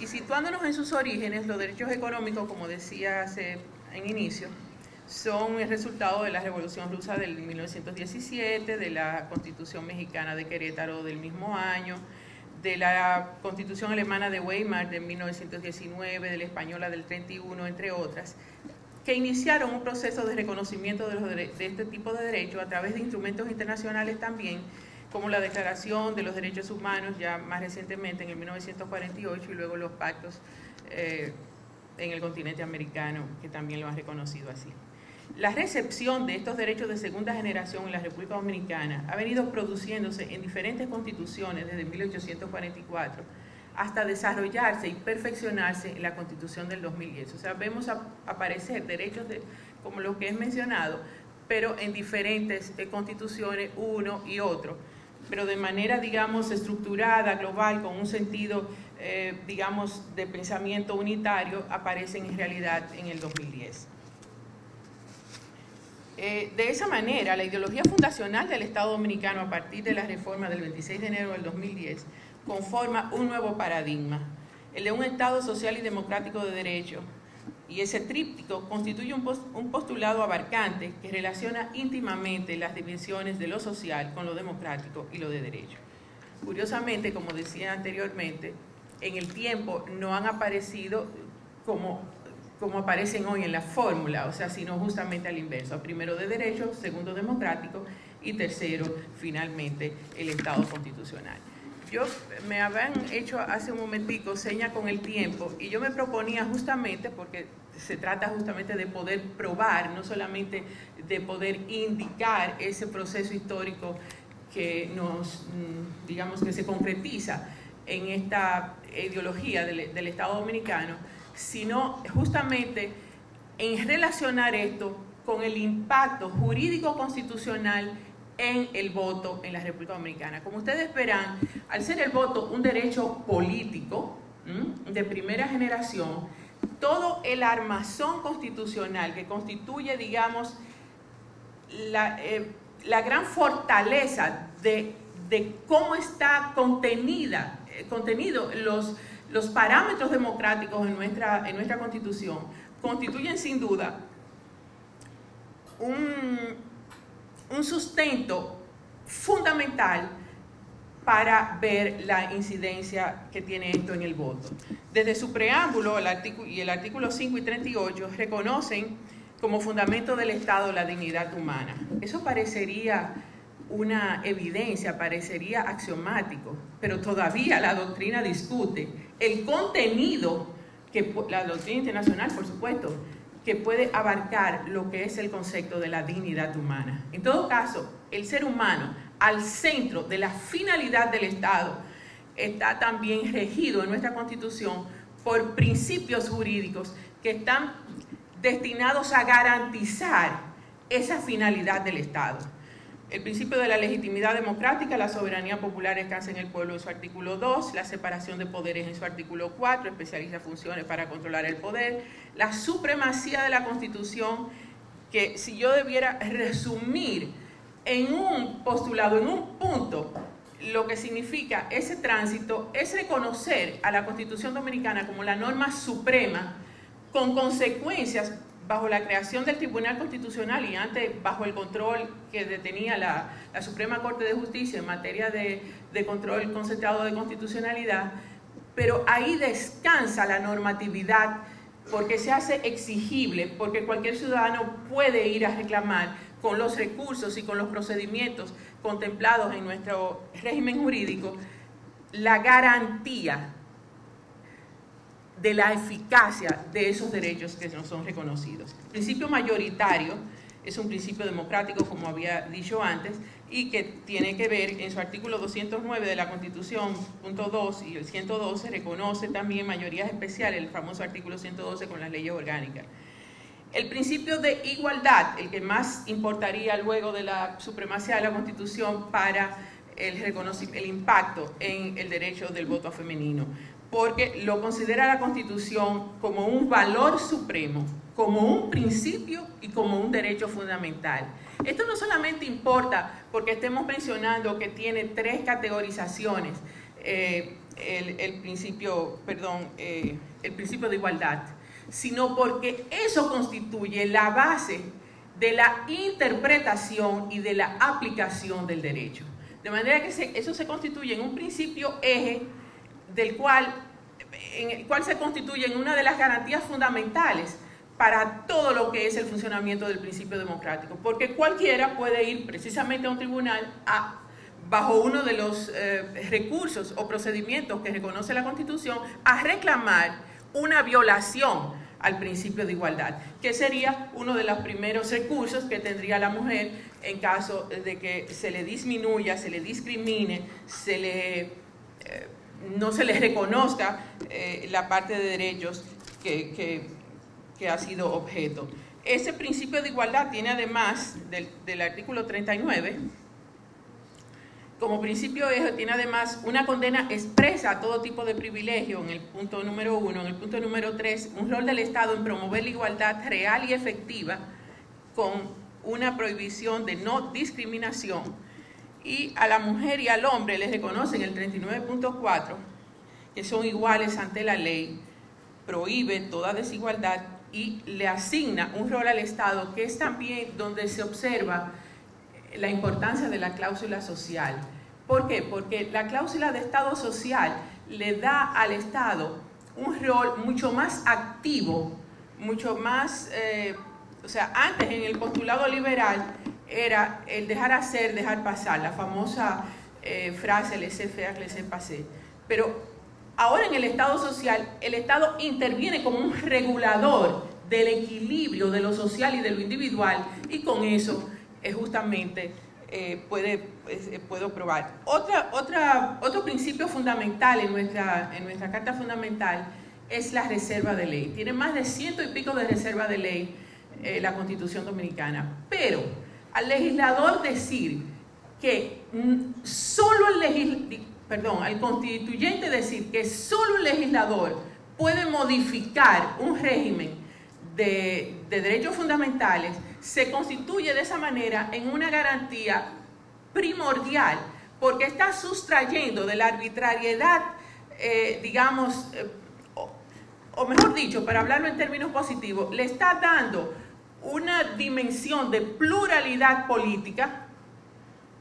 y situándonos en sus orígenes, los derechos económicos, como decía hace en inicio, son el resultado de la Revolución Rusa del 1917, de la Constitución Mexicana de Querétaro del mismo año, de la Constitución Alemana de Weimar de 1919, de la Española del 31, entre otras, que iniciaron un proceso de reconocimiento de, de este tipo de derechos a través de instrumentos internacionales también como la Declaración de los Derechos Humanos, ya más recientemente en el 1948, y luego los pactos eh, en el continente americano, que también lo han reconocido así. La recepción de estos derechos de segunda generación en la República Dominicana ha venido produciéndose en diferentes constituciones desde 1844 hasta desarrollarse y perfeccionarse en la Constitución del 2010. O sea, vemos aparecer derechos de, como los que he mencionado, pero en diferentes eh, constituciones, uno y otro pero de manera, digamos, estructurada, global, con un sentido, eh, digamos, de pensamiento unitario, aparecen en realidad en el 2010. Eh, de esa manera, la ideología fundacional del Estado Dominicano a partir de la reforma del 26 de enero del 2010 conforma un nuevo paradigma, el de un Estado social y democrático de derecho. Y ese tríptico constituye un, un postulado abarcante que relaciona íntimamente las dimensiones de lo social con lo democrático y lo de derecho. Curiosamente, como decía anteriormente, en el tiempo no han aparecido como como aparecen hoy en la fórmula, o sea, sino justamente al inverso. Primero de derecho, segundo democrático y tercero, finalmente, el Estado constitucional. Yo me habían hecho hace un momentico seña con el tiempo y yo me proponía justamente, porque se trata justamente de poder probar, no solamente de poder indicar ese proceso histórico que nos, mm, digamos, que se concretiza en esta ideología del, del Estado Dominicano, sino justamente en relacionar esto con el impacto jurídico constitucional en el voto en la República Dominicana. Como ustedes verán, al ser el voto un derecho político de primera generación, todo el armazón constitucional que constituye, digamos, la, eh, gran fortaleza de, cómo está contenida, eh, contenido los los parámetros democráticos en nuestra, en nuestra constitución constituyen sin duda un, sustento fundamental para ver la incidencia que tiene esto en el voto. Desde su preámbulo el artículo, y el artículo 5 y 38 reconocen como fundamento del Estado la dignidad humana. Eso parecería una evidencia, parecería axiomático, pero todavía la doctrina discute el contenido, que la doctrina internacional, por supuesto, que puede abarcar lo que es el concepto de la dignidad humana. En todo caso, el ser humano al centro de la finalidad del Estado está también regido en nuestra Constitución por principios jurídicos que están destinados a garantizar esa finalidad del Estado. El principio de la legitimidad democrática, la soberanía popular descansa en el pueblo en su artículo 2, la separación de poderes en su artículo 4, especializa funciones para controlar el poder, la supremacía de la Constitución, que si yo debiera resumir en un postulado, en un punto, lo que significa ese tránsito es reconocer a la Constitución Dominicana como la norma suprema con consecuencias bajo la creación del Tribunal Constitucional y antes bajo el control que detenía la, Suprema Corte de Justicia en materia de, control concentrado de constitucionalidad, pero ahí descansa la normatividad porque se hace exigible, porque cualquier ciudadano puede ir a reclamar con los recursos y con los procedimientos contemplados en nuestro régimen jurídico la garantía de la eficacia de esos derechos que no son reconocidos. El principio mayoritario es un principio democrático, como había dicho antes, y que tiene que ver en su artículo 209 de la Constitución, punto 2 y el 112, reconoce también mayorías especiales, el famoso artículo 112 con las leyes orgánicas. El principio de igualdad, el que más importaría luego de la supremacía de la Constitución para el, el impacto en el derecho del voto femenino porque lo considera la Constitución como un valor supremo, como un principio y como un derecho fundamental. Esto no solamente importa porque estemos mencionando que tiene tres categorizaciones, eh, el, principio, perdón, eh, el principio de igualdad, sino porque eso constituye la base de la interpretación y de la aplicación del derecho. De manera que eso se constituye en un principio eje del cual, en el cual se constituye en una de las garantías fundamentales para todo lo que es el funcionamiento del principio democrático, porque cualquiera puede ir precisamente a un tribunal a, bajo uno de los eh, recursos o procedimientos que reconoce la Constitución a reclamar una violación al principio de igualdad, que sería uno de los primeros recursos que tendría la mujer en caso de que se le disminuya, se le discrimine, se le eh, no se les reconozca eh, la parte de derechos que, ha sido objeto. Ese principio de igualdad tiene además del, artículo 39, como principio tiene además una condena expresa a todo tipo de privilegio en el punto número uno, en el punto número tres, un rol del Estado en promover la igualdad real y efectiva con una prohibición de no discriminación y a la mujer y al hombre les reconocen el 39.4, que son iguales ante la ley, prohíbe toda desigualdad y le asigna un rol al Estado que es también donde se observa la importancia de la cláusula social. ¿Por qué? Porque la cláusula de Estado social le da al Estado un rol mucho más activo, mucho más, eh, o sea, antes en el postulado liberal era el dejar hacer, dejar pasar, la famosa eh, frase laissez faire, laissez passer. Pero ahora en el Estado social, el Estado interviene como un regulador del equilibrio de lo social y de lo individual y con eso es justamente eh, puede, eh, puedo probar. Otra, otra, otro principio fundamental en nuestra, en nuestra Carta Fundamental es la reserva de ley. Tiene más de ciento y pico de reserva de ley eh, la Constitución Dominicana. Pero al legislador decir que solo el legislador, perdón, al constituyente decir que solo el legislador puede modificar un régimen de, de derechos fundamentales, se constituye de esa manera en una garantía primordial, porque está sustrayendo de la arbitrariedad, eh, digamos, eh, o, mejor dicho, para hablarlo en términos positivos, le está dando una dimensión de pluralidad política,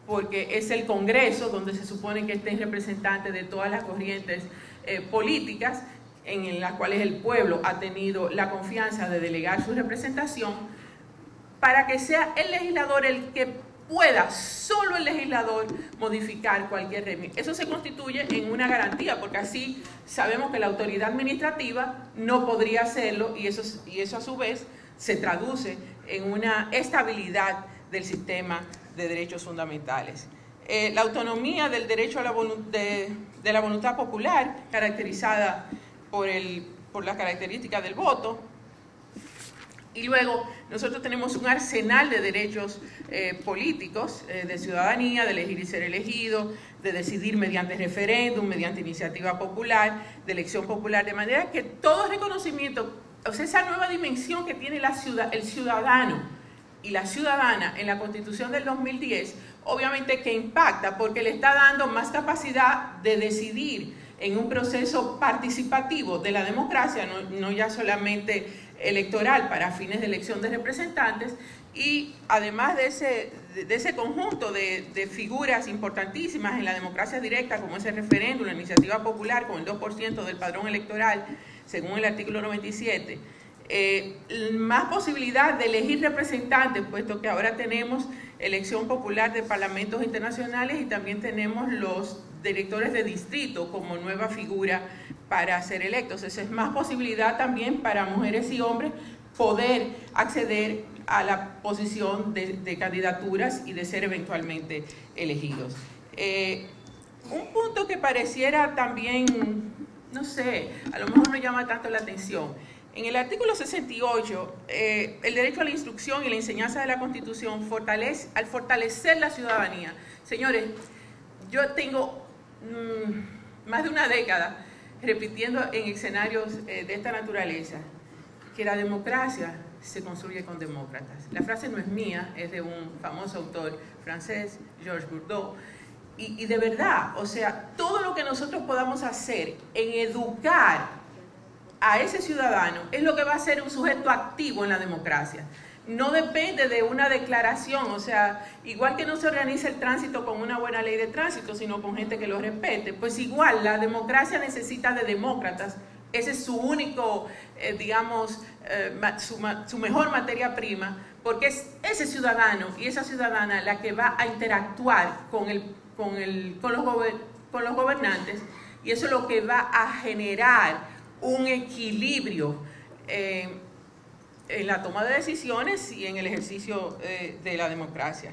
porque es el Congreso donde se supone que estén representantes de todas las corrientes eh, políticas, en las cuales el pueblo ha tenido la confianza de delegar su representación, para que sea el legislador el que pueda, solo el legislador, modificar cualquier régimen. Eso se constituye en una garantía, porque así sabemos que la autoridad administrativa no podría hacerlo y eso, y eso a su vez se traduce en una estabilidad del sistema de derechos fundamentales. Eh, la autonomía del derecho a la la voluntad popular, caracterizada por, el, por las características del voto, y luego nosotros tenemos un arsenal de derechos eh, políticos, eh, de ciudadanía, de elegir y ser elegido, de decidir mediante referéndum, mediante iniciativa popular, de elección popular, de manera que todo reconocimiento, o sea, esa nueva dimensión que tiene la ciudad, el ciudadano y la ciudadana en la constitución del 2010, obviamente que impacta porque le está dando más capacidad de decidir en un proceso participativo de la democracia, no, ya solamente electoral para fines de elección de representantes y además de ese, de ese conjunto de, figuras importantísimas en la democracia directa, como ese referéndum, la iniciativa popular con el 2% del padrón electoral, según el artículo 97, eh, más posibilidad de elegir representantes, puesto que ahora tenemos elección popular de parlamentos internacionales y también tenemos los directores de distrito como nueva figura para ser electos. Esa es más posibilidad también para mujeres y hombres poder acceder a la posición de, candidaturas y de ser eventualmente elegidos. Eh, un punto que pareciera también, no sé, a lo mejor no llama tanto la atención. En el artículo 68, eh, el derecho a la instrucción y la enseñanza de la Constitución fortalece, al fortalecer la ciudadanía. Señores, yo tengo mm, más de una década repitiendo en escenarios eh, de esta naturaleza que la democracia se construye con demócratas. La frase no es mía, es de un famoso autor francés, Georges Bourdieu, y, de verdad, o sea, todo lo que nosotros podamos hacer en educar a ese ciudadano es lo que va a ser un sujeto activo en la democracia. No depende de una declaración, o sea, igual que no se organiza el tránsito con una buena ley de tránsito, sino con gente que lo respete, pues igual la democracia necesita de demócratas, ese es su único, eh, digamos, eh, su, mejor materia prima, porque es ese ciudadano y esa ciudadana la que va a interactuar con, el, con, el, con, los, con los gobernantes y eso es lo que va a generar un equilibrio. Eh, en la toma de decisiones y en el ejercicio eh, de la democracia.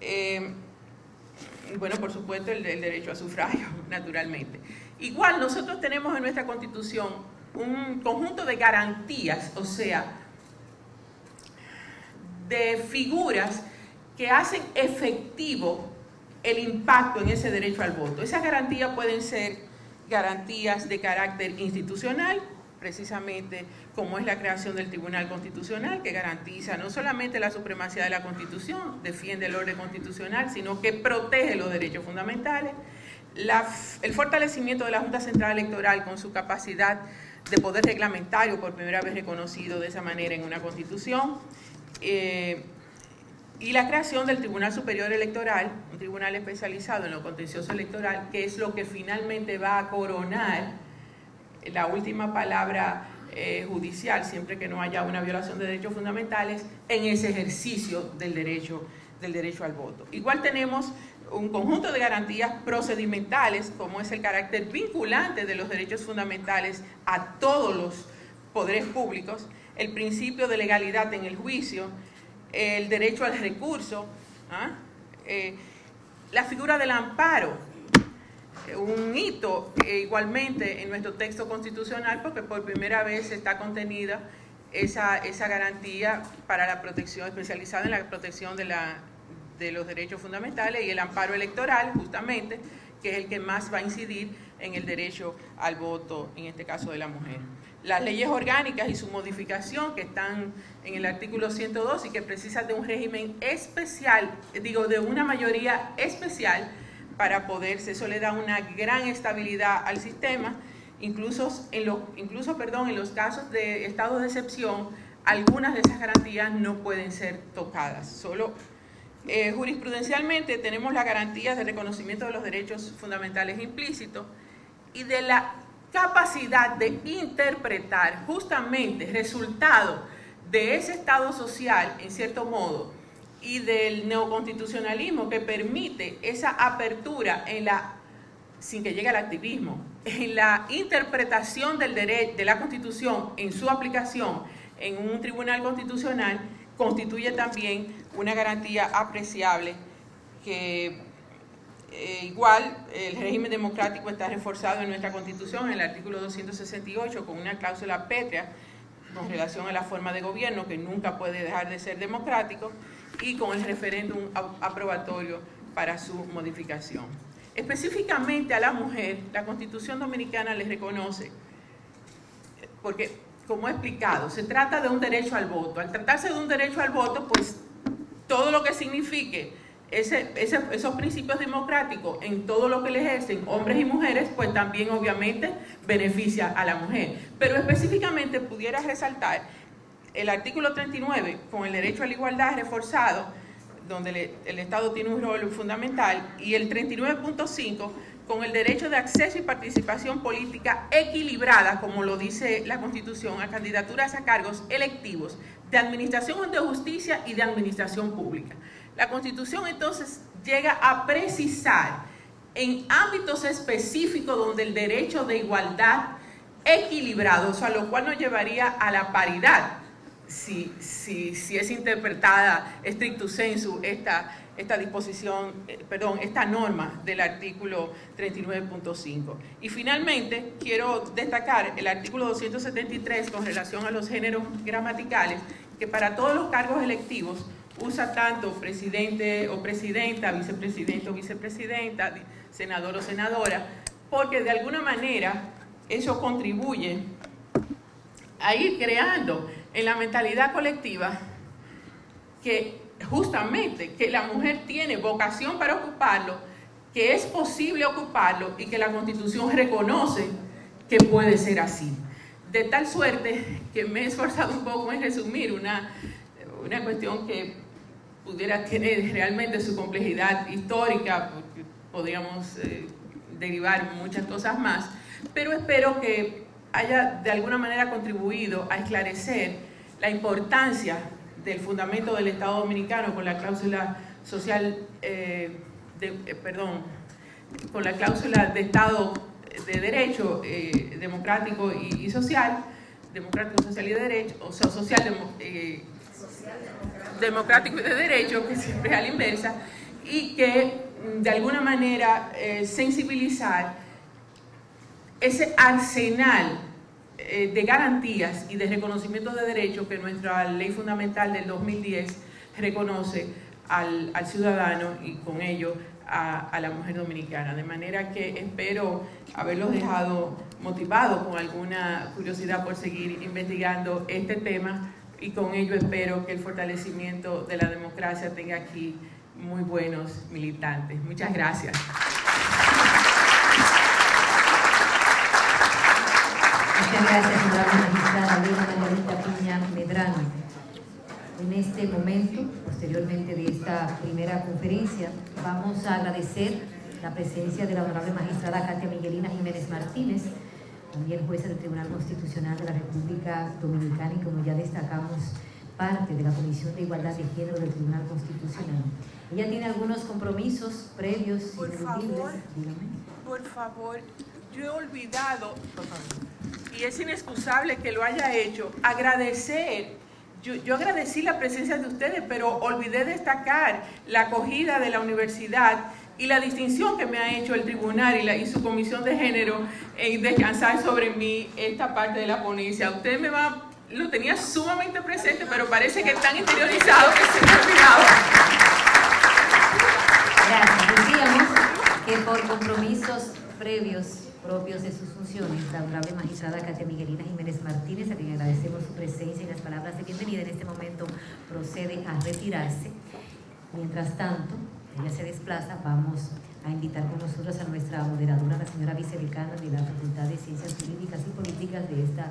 Eh, bueno, por supuesto, el, derecho a sufragio, naturalmente. Igual, nosotros tenemos en nuestra Constitución un conjunto de garantías, o sea, de figuras que hacen efectivo el impacto en ese derecho al voto. Esas garantías pueden ser garantías de carácter institucional, precisamente como es la creación del Tribunal Constitucional, que garantiza no solamente la supremacía de la Constitución, defiende el orden constitucional, sino que protege los derechos fundamentales, el fortalecimiento de la Junta Central Electoral con su capacidad de poder reglamentario, por primera vez reconocido de esa manera en una Constitución, eh, y la creación del Tribunal Superior Electoral, un tribunal especializado en lo contencioso electoral, que es lo que finalmente va a coronar la última palabra eh, judicial, siempre que no haya una violación de derechos fundamentales, en ese ejercicio del derecho, del derecho al voto. Igual tenemos un conjunto de garantías procedimentales, como es el carácter vinculante de los derechos fundamentales a todos los poderes públicos, el principio de legalidad en el juicio, el derecho al recurso, ¿ah? eh, la figura del amparo, un hito eh, igualmente en nuestro texto constitucional porque por primera vez está contenida esa, esa garantía para la protección especializada en la protección de, la, de los derechos fundamentales y el amparo electoral justamente que es el que más va a incidir en el derecho al voto, en este caso de la mujer. Las leyes orgánicas y su modificación que están en el artículo 102 y que precisan de un régimen especial, digo, de una mayoría especial para poderse. Eso le da una gran estabilidad al sistema. Incluso en, lo, incluso, perdón, en los casos de estado de excepción, algunas de esas garantías no pueden ser tocadas. Solo eh, jurisprudencialmente tenemos las garantías de reconocimiento de los derechos fundamentales implícitos y de la capacidad de interpretar justamente resultado de ese estado social, en cierto modo, y del neoconstitucionalismo que permite esa apertura en la, sin que llegue al activismo, en la interpretación del derecho, de la Constitución, en su aplicación en un tribunal constitucional, constituye también una garantía apreciable que eh, igual el régimen democrático está reforzado en nuestra Constitución, en el artículo 268, con una cláusula pétrea con relación a la forma de gobierno que nunca puede dejar de ser democrático y con el referéndum aprobatorio para su modificación. Específicamente a la mujer, la Constitución Dominicana les reconoce, porque como he explicado, se trata de un derecho al voto. Al tratarse de un derecho al voto, pues todo lo que signifique esos principios democráticos en todo lo que le ejercen hombres y mujeres, pues también obviamente beneficia a la mujer. Pero específicamente pudiera resaltar el artículo 39 con el derecho a la igualdad reforzado, donde el Estado tiene un rol fundamental, y el 39.5 con el derecho de acceso y participación política equilibrada, como lo dice la Constitución, a candidaturas a cargos electivos de administración de justicia y de administración pública. La Constitución entonces llega a precisar en ámbitos específicos donde el derecho de igualdad equilibrado, o sea, lo cual nos llevaría a la paridad, si, si, si es interpretada estricto sensu esta, esta disposición, eh, perdón, esta norma del artículo 39.5. Y finalmente, quiero destacar el artículo 273 con relación a los géneros gramaticales, que para todos los cargos electivos usa tanto presidente o presidenta, vicepresidente o vicepresidenta, senador o senadora, porque de alguna manera eso contribuye a ir creando en la mentalidad colectiva que justamente que la mujer tiene vocación para ocuparlo, que es posible ocuparlo y que la constitución reconoce que puede ser así. De tal suerte que me he esforzado un poco en resumir una, una cuestión que pudiera tener realmente su complejidad histórica, porque podríamos eh, derivar muchas cosas más, pero espero que haya de alguna manera contribuido a esclarecer la importancia del fundamento del Estado Dominicano con la cláusula social, eh, de, eh, perdón, con la cláusula de Estado de Derecho democrático y, social, democrático, social y de derecho, o sea, social, democrático y de derecho, que siempre es a la inversa, y que mm, de alguna manera eh, sensibilizar ese arsenal eh, de garantías y de reconocimiento de derechos que nuestra ley fundamental del 2010 reconoce al, ciudadano y con ello a, la mujer dominicana. De manera que espero haberlos dejado motivados con alguna curiosidad por seguir investigando este tema y con ello espero que el fortalecimiento de la democracia tenga aquí muy buenos militantes. Muchas gracias. Muchas gracias, señora magistrada Margarita Piña Medrano. En este momento, posteriormente de esta primera conferencia, vamos a agradecer la presencia de la honorable magistrada Katia Miguelina Jiménez Martínez, también jueza del Tribunal Constitucional de la República Dominicana y como ya destacamos, parte de la Comisión de Igualdad de Género del Tribunal Constitucional. Ella tiene algunos compromisos previos. Por favor, por favor, yo he olvidado, y es inexcusable que lo haya hecho, agradecer yo, agradecí la presencia de ustedes, pero olvidé destacar la acogida de la universidad y la distinción que me ha hecho el tribunal y, su comisión de género en descansar sobre mí esta parte de la ponencia. Usted me va, lo tenía sumamente presente, pero parece que tan interiorizado que se me ha olvidado. Gracias. Decíamos que por compromisos previos propios de sus funciones, la honorable magistrada Katia Miguelina Jiménez Martínez, a quien agradecemos su presencia y las palabras de bienvenida, en este momento procede a retirarse. Mientras tanto, ella se desplaza, vamos a invitar con nosotros a nuestra moderadora, la señora vicedecana de la Facultad de Ciencias Jurídicas y Políticas de esta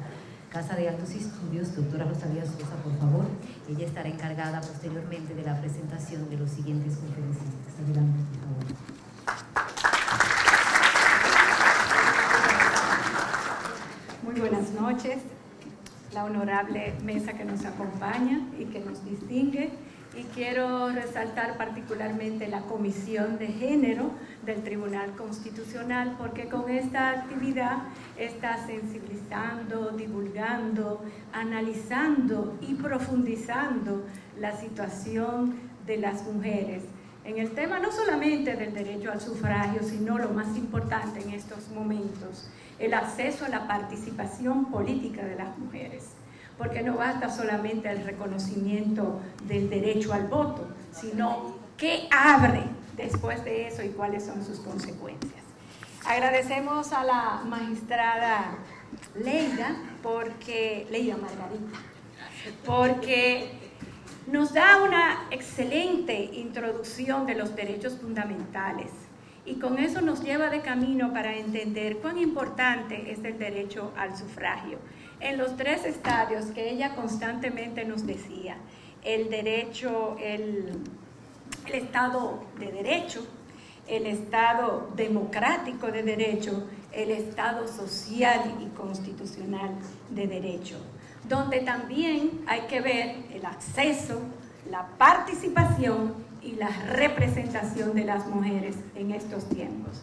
Casa de Altos Estudios, doctora Rosalía Sosa, por favor. Ella estará encargada posteriormente de la presentación de los siguientes conferencistas. Adelante, por favor. Muy buenas noches, la honorable mesa que nos acompaña y que nos distingue. Y quiero resaltar particularmente la Comisión de Género del Tribunal Constitucional, porque con esta actividad está sensibilizando, divulgando, analizando y profundizando la situación de las mujeres. En el tema no solamente del derecho al sufragio, sino lo más importante en estos momentos, el acceso a la participación política de las mujeres, porque no basta solamente el reconocimiento del derecho al voto, sino qué abre después de eso y cuáles son sus consecuencias. Agradecemos a la magistrada Leida, porque, Leida Margarita, porque nos da una excelente introducción de los derechos fundamentales y con eso nos lleva de camino para entender cuán importante es el derecho al sufragio. En los tres estadios que ella constantemente nos decía, el derecho, el, Estado de Derecho, el Estado democrático de Derecho, el Estado social y constitucional de Derecho, donde también hay que ver el acceso, la participación y la representación de las mujeres en estos tiempos.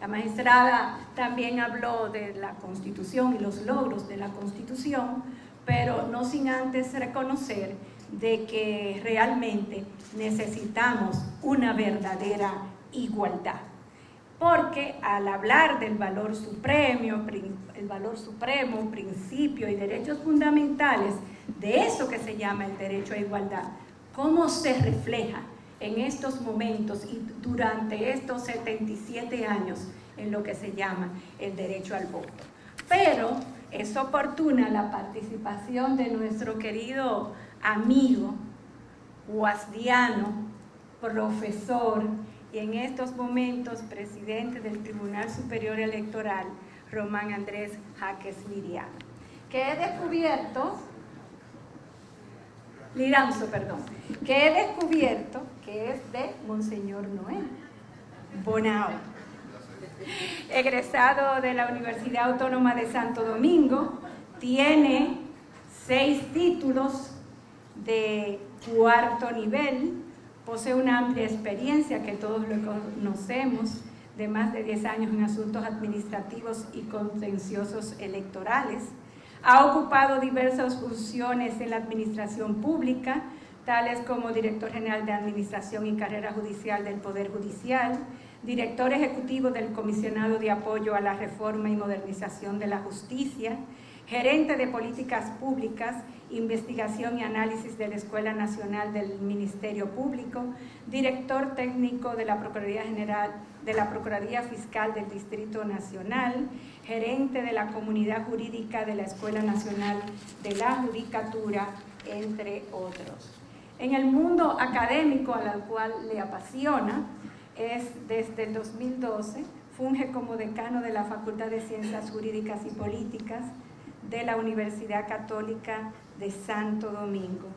La magistrada también habló de la Constitución y los logros de la Constitución, pero no sin antes reconocer de que realmente necesitamos una verdadera igualdad. Porque al hablar del valor supremo, el valor supremo, principio y derechos fundamentales, de eso que se llama el derecho a igualdad, ¿cómo se refleja en estos momentos y durante estos 77 años en lo que se llama el derecho al voto. Pero es oportuna la participación de nuestro querido amigo guasdiano, profesor y en estos momentos presidente del Tribunal Superior Electoral, Román Andrés Jaques Liriano, que he descubierto Liranzo, perdón, que he descubierto es de Monseñor Noé Bonao, egresado de la Universidad Autónoma de Santo Domingo, tiene seis títulos de cuarto nivel, posee una amplia experiencia que todos lo conocemos, de más de 10 años en asuntos administrativos y contenciosos electorales. Ha ocupado diversas funciones en la administración pública, tales como director general de Administración y Carrera Judicial del Poder Judicial, director ejecutivo del Comisionado de Apoyo a la Reforma y Modernización de la Justicia, gerente de políticas públicas, investigación y análisis de la Escuela Nacional del Ministerio Público, director técnico de la Procuraduría General de la Procuraduría Fiscal del Distrito Nacional, gerente de la Comunidad Jurídica de la Escuela Nacional de la Judicatura, entre otros. En el mundo académico al cual le apasiona, es desde el 2012, funge como decano de la Facultad de Ciencias Jurídicas y Políticas de la Universidad Católica de Santo Domingo.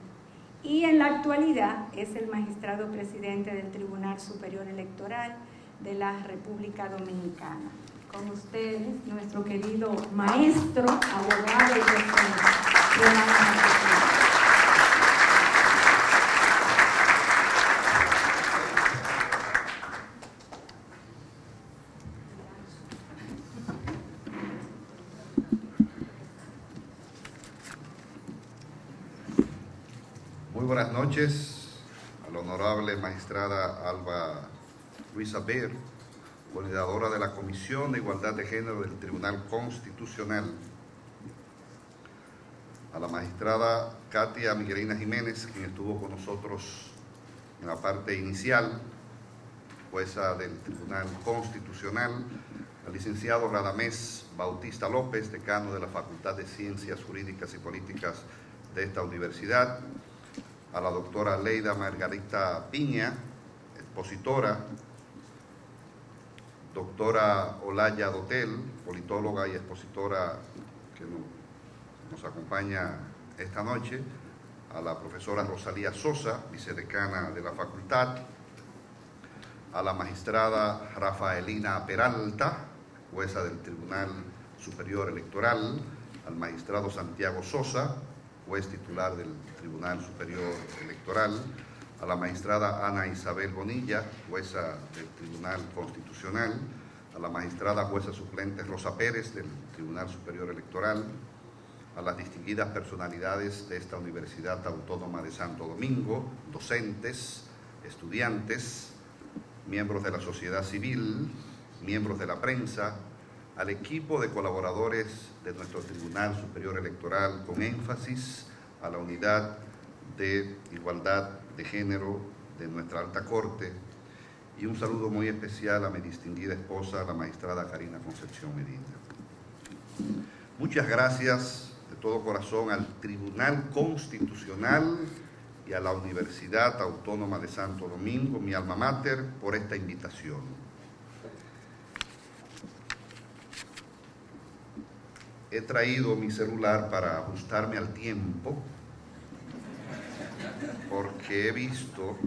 Y en la actualidad es el magistrado presidente del Tribunal Superior Electoral de la República Dominicana. Con ustedes, nuestro querido maestro, abogado y Buenas noches a la honorable magistrada Alba Luisa Ber, coordinadora de la Comisión de Igualdad de Género del Tribunal Constitucional, a la magistrada Katia Miguelina Jiménez, quien estuvo con nosotros en la parte inicial, jueza del Tribunal Constitucional, al licenciado Radamés Bautista López, decano de la Facultad de Ciencias Jurídicas y Políticas de esta universidad, a la doctora Leida Margarita Piña, expositora, doctora Olaya Dotel, politóloga y expositora que nos, acompaña esta noche, a la profesora Rosalía Sosa, vicedecana de la facultad, a la magistrada Rafaelina Peralta, jueza del Tribunal Superior Electoral, al magistrado Santiago Sosa, juez titular del Tribunal Superior Electoral, a la magistrada Ana Isabel Bonilla, jueza del Tribunal Constitucional, a la magistrada jueza suplente Rosa Pérez del Tribunal Superior Electoral, a las distinguidas personalidades de esta Universidad Autónoma de Santo Domingo, docentes, estudiantes, miembros de la sociedad civil, miembros de la prensa, al equipo de colaboradores de nuestro Tribunal Superior Electoral con énfasis a la unidad de igualdad de género de nuestra alta corte y un saludo muy especial a mi distinguida esposa, la magistrada Karina Concepción Medina. Muchas gracias de todo corazón al Tribunal Constitucional y a la Universidad Autónoma de Santo Domingo, mi alma mater, por esta invitación. he traído mi celular para ajustarme al tiempo porque he visto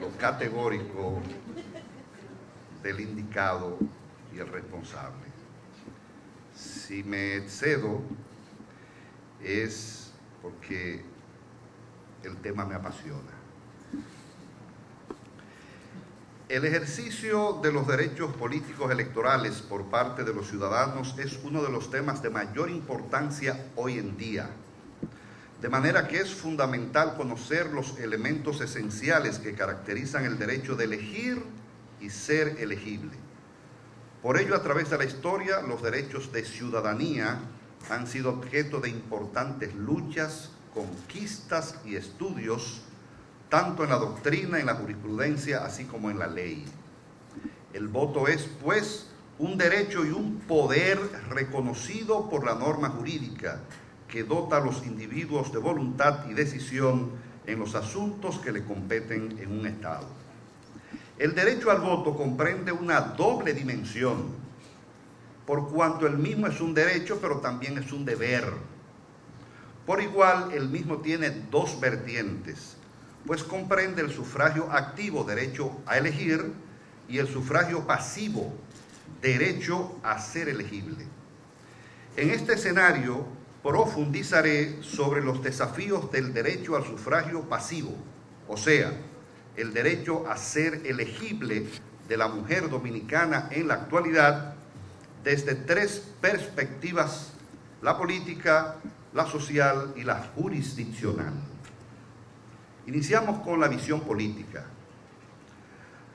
lo categórico del indicado y el responsable. Si me excedo es porque el tema me apasiona. El ejercicio de los derechos políticos electorales por parte de los ciudadanos es uno de los temas de mayor importancia hoy en día. De manera que es fundamental conocer los elementos esenciales que caracterizan el derecho de elegir y ser elegible. Por ello, a través de la historia, los derechos de ciudadanía han sido objeto de importantes luchas, conquistas y estudios tanto en la doctrina, en la jurisprudencia, así como en la ley. El voto es, pues, un derecho y un poder reconocido por la norma jurídica que dota a los individuos de voluntad y decisión en los asuntos que le competen en un Estado. El derecho al voto comprende una doble dimensión, por cuanto el mismo es un derecho, pero también es un deber. Por igual, el mismo tiene dos vertientes, pues comprende el sufragio activo, derecho a elegir, y el sufragio pasivo, derecho a ser elegible. En este escenario profundizaré sobre los desafíos del derecho al sufragio pasivo, o sea, el derecho a ser elegible de la mujer dominicana en la actualidad desde tres perspectivas, la política, la social y la jurisdiccional. Iniciamos con la visión política.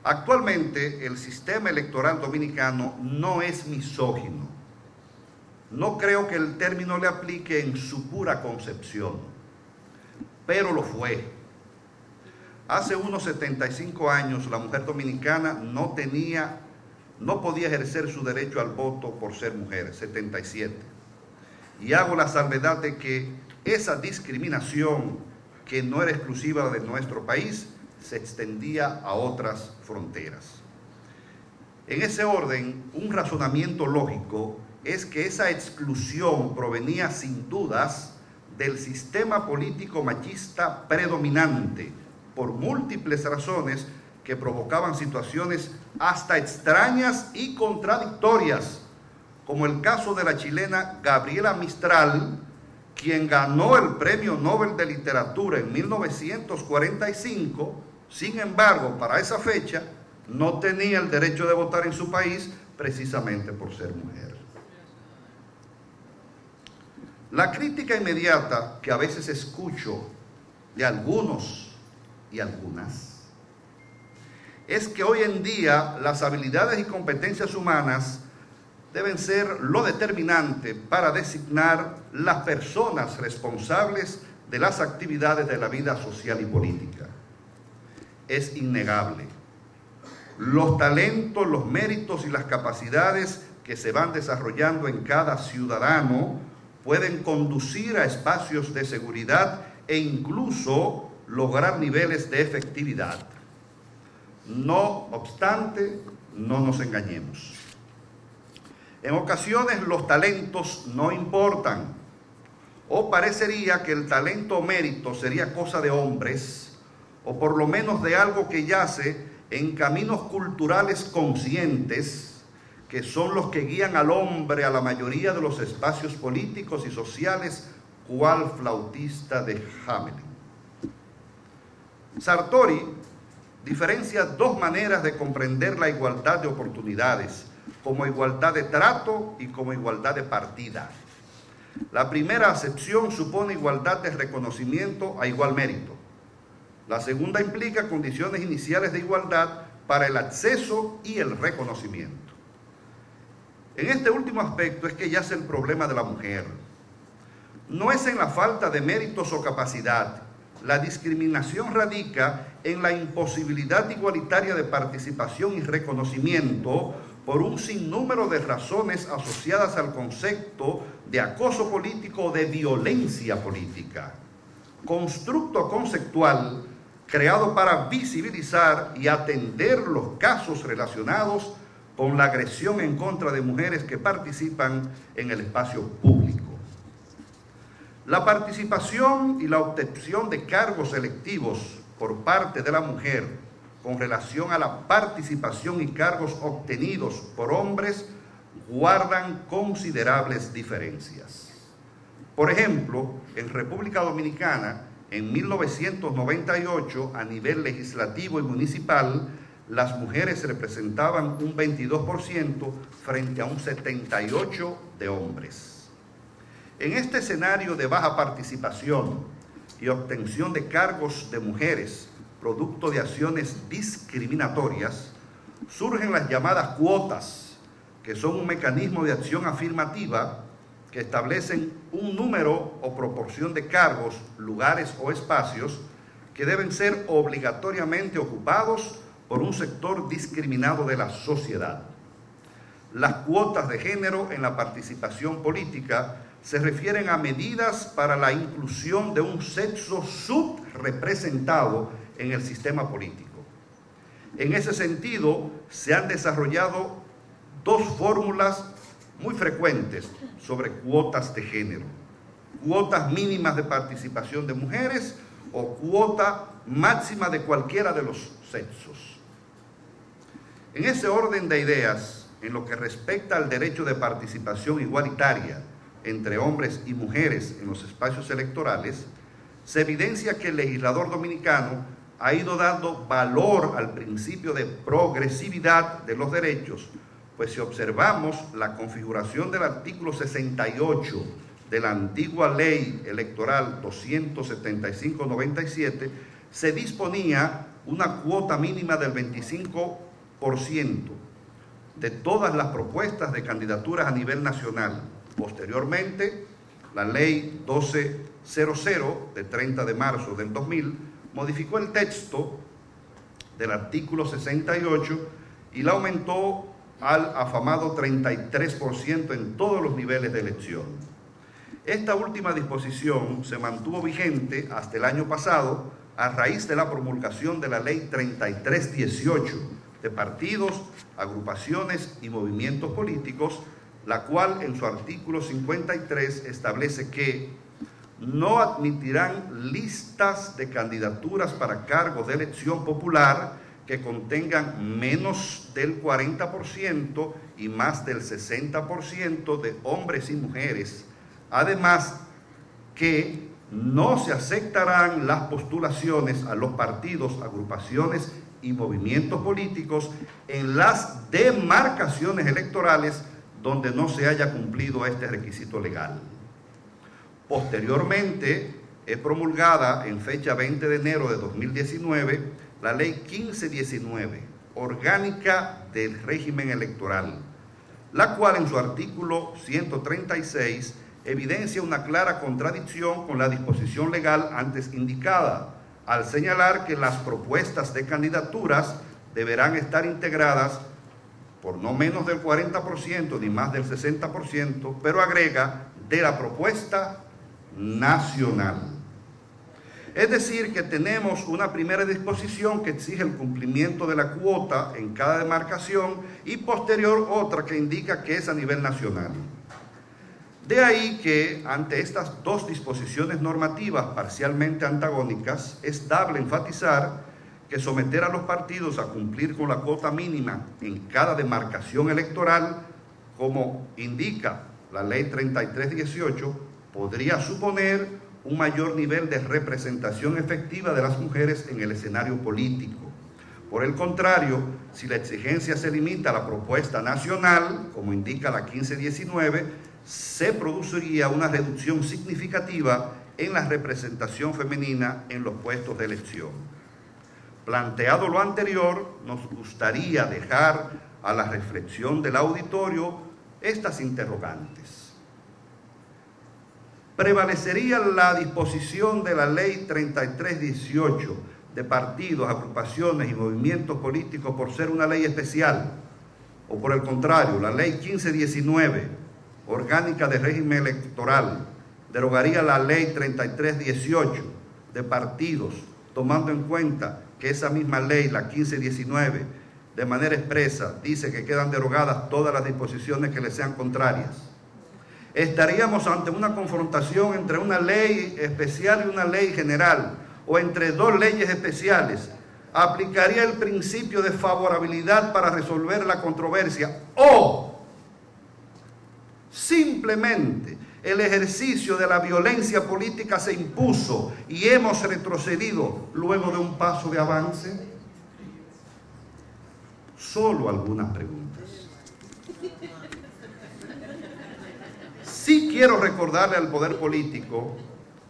Actualmente el sistema electoral dominicano no es misógino. No creo que el término le aplique en su pura concepción, pero lo fue. Hace unos 75 años la mujer dominicana no tenía, no podía ejercer su derecho al voto por ser mujer, 77. Y hago la salvedad de que esa discriminación que no era exclusiva de nuestro país, se extendía a otras fronteras. En ese orden, un razonamiento lógico es que esa exclusión provenía sin dudas del sistema político machista predominante por múltiples razones que provocaban situaciones hasta extrañas y contradictorias, como el caso de la chilena Gabriela Mistral, quien ganó el Premio Nobel de Literatura en 1945 sin embargo, para esa fecha no tenía el derecho de votar en su país precisamente por ser mujer. La crítica inmediata que a veces escucho de algunos y algunas es que hoy en día las habilidades y competencias humanas deben ser lo determinante para designar las personas responsables de las actividades de la vida social y política es innegable. Los talentos, los méritos y las capacidades que se van desarrollando en cada ciudadano pueden conducir a espacios de seguridad e incluso lograr niveles de efectividad. No obstante, no nos engañemos. En ocasiones los talentos no importan o parecería que el talento o mérito sería cosa de hombres o por lo menos de algo que yace en caminos culturales conscientes, que son los que guían al hombre a la mayoría de los espacios políticos y sociales, cual flautista de Hamelin. Sartori diferencia dos maneras de comprender la igualdad de oportunidades, como igualdad de trato y como igualdad de partida. La primera acepción supone igualdad de reconocimiento a igual mérito. La segunda implica condiciones iniciales de igualdad para el acceso y el reconocimiento. En este último aspecto es que yace el problema de la mujer. No es en la falta de méritos o capacidad. La discriminación radica en la imposibilidad igualitaria de participación y reconocimiento por un sinnúmero de razones asociadas al concepto de acoso político o de violencia política. Constructo conceptual creado para visibilizar y atender los casos relacionados con la agresión en contra de mujeres que participan en el espacio público. La participación y la obtención de cargos electivos por parte de la mujer con relación a la participación y cargos obtenidos por hombres guardan considerables diferencias. Por ejemplo, en República Dominicana, en 1998, a nivel legislativo y municipal, las mujeres representaban un 22% frente a un 78% de hombres. En este escenario de baja participación y obtención de cargos de mujeres, producto de acciones discriminatorias, surgen las llamadas cuotas, que son un mecanismo de acción afirmativa que establecen un número o proporción de cargos, lugares o espacios que deben ser obligatoriamente ocupados por un sector discriminado de la sociedad. Las cuotas de género en la participación política se refieren a medidas para la inclusión de un sexo subrepresentado en el sistema político. En ese sentido, se han desarrollado dos fórmulas muy frecuentes sobre cuotas de género, cuotas mínimas de participación de mujeres o cuota máxima de cualquiera de los sexos. En ese orden de ideas, en lo que respecta al derecho de participación igualitaria entre hombres y mujeres en los espacios electorales, se evidencia que el legislador dominicano ha ido dando valor al principio de progresividad de los derechos pues si observamos la configuración del artículo 68 de la antigua ley electoral 275-97, se disponía una cuota mínima del 25% de todas las propuestas de candidaturas a nivel nacional. Posteriormente, la ley 1200 de 30 de marzo del 2000 modificó el texto del artículo 68 y la aumentó al afamado 33% en todos los niveles de elección. Esta última disposición se mantuvo vigente hasta el año pasado a raíz de la promulgación de la Ley 3318 de partidos, agrupaciones y movimientos políticos, la cual en su artículo 53 establece que no admitirán listas de candidaturas para cargos de elección popular que contengan menos del 40% y más del 60% de hombres y mujeres. Además, que no se aceptarán las postulaciones a los partidos, agrupaciones y movimientos políticos en las demarcaciones electorales donde no se haya cumplido este requisito legal. Posteriormente, es promulgada en fecha 20 de enero de 2019 la ley 1519, orgánica del régimen electoral, la cual en su artículo 136 evidencia una clara contradicción con la disposición legal antes indicada, al señalar que las propuestas de candidaturas deberán estar integradas por no menos del 40% ni más del 60%, pero agrega de la propuesta nacional. Es decir, que tenemos una primera disposición que exige el cumplimiento de la cuota en cada demarcación y posterior otra que indica que es a nivel nacional. De ahí que ante estas dos disposiciones normativas parcialmente antagónicas, es dable enfatizar que someter a los partidos a cumplir con la cuota mínima en cada demarcación electoral, como indica la ley 3318, podría suponer un mayor nivel de representación efectiva de las mujeres en el escenario político. Por el contrario, si la exigencia se limita a la propuesta nacional, como indica la 1519, se produciría una reducción significativa en la representación femenina en los puestos de elección. Planteado lo anterior, nos gustaría dejar a la reflexión del auditorio estas interrogantes prevalecería la disposición de la ley 3318 de partidos, agrupaciones y movimientos políticos por ser una ley especial, o por el contrario, la ley 1519, orgánica de régimen electoral, derogaría la ley 3318 de partidos, tomando en cuenta que esa misma ley, la 1519, de manera expresa dice que quedan derogadas todas las disposiciones que le sean contrarias estaríamos ante una confrontación entre una ley especial y una ley general, o entre dos leyes especiales. Aplicaría el principio de favorabilidad para resolver la controversia, o simplemente el ejercicio de la violencia política se impuso y hemos retrocedido luego de un paso de avance. Solo algunas preguntas. Sí quiero recordarle al poder político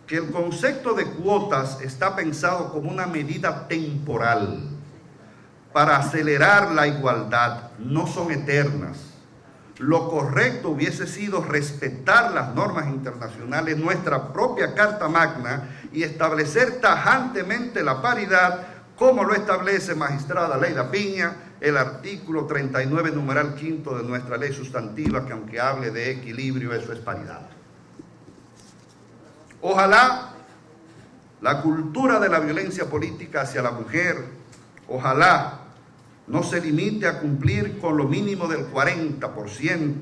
que el concepto de cuotas está pensado como una medida temporal para acelerar la igualdad, no son eternas. Lo correcto hubiese sido respetar las normas internacionales, nuestra propia Carta Magna y establecer tajantemente la paridad como lo establece magistrada Leida Piña el artículo 39, numeral quinto de nuestra ley sustantiva, que aunque hable de equilibrio, eso es paridad. Ojalá la cultura de la violencia política hacia la mujer, ojalá no se limite a cumplir con lo mínimo del 40%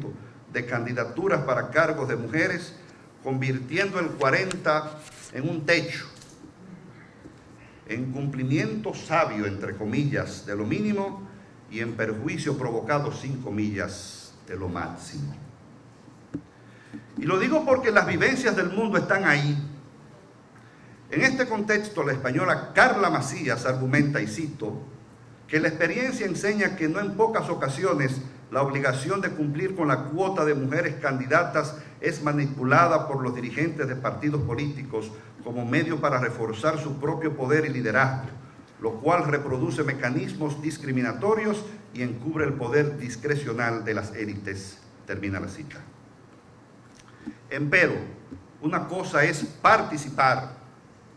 de candidaturas para cargos de mujeres, convirtiendo el 40 en un techo, en cumplimiento sabio, entre comillas, de lo mínimo y en perjuicio provocado cinco millas de lo máximo. Y lo digo porque las vivencias del mundo están ahí. En este contexto, la española Carla Macías argumenta, y cito, que la experiencia enseña que no en pocas ocasiones la obligación de cumplir con la cuota de mujeres candidatas es manipulada por los dirigentes de partidos políticos como medio para reforzar su propio poder y liderazgo lo cual reproduce mecanismos discriminatorios y encubre el poder discrecional de las élites. Termina la cita. Empero, una cosa es participar,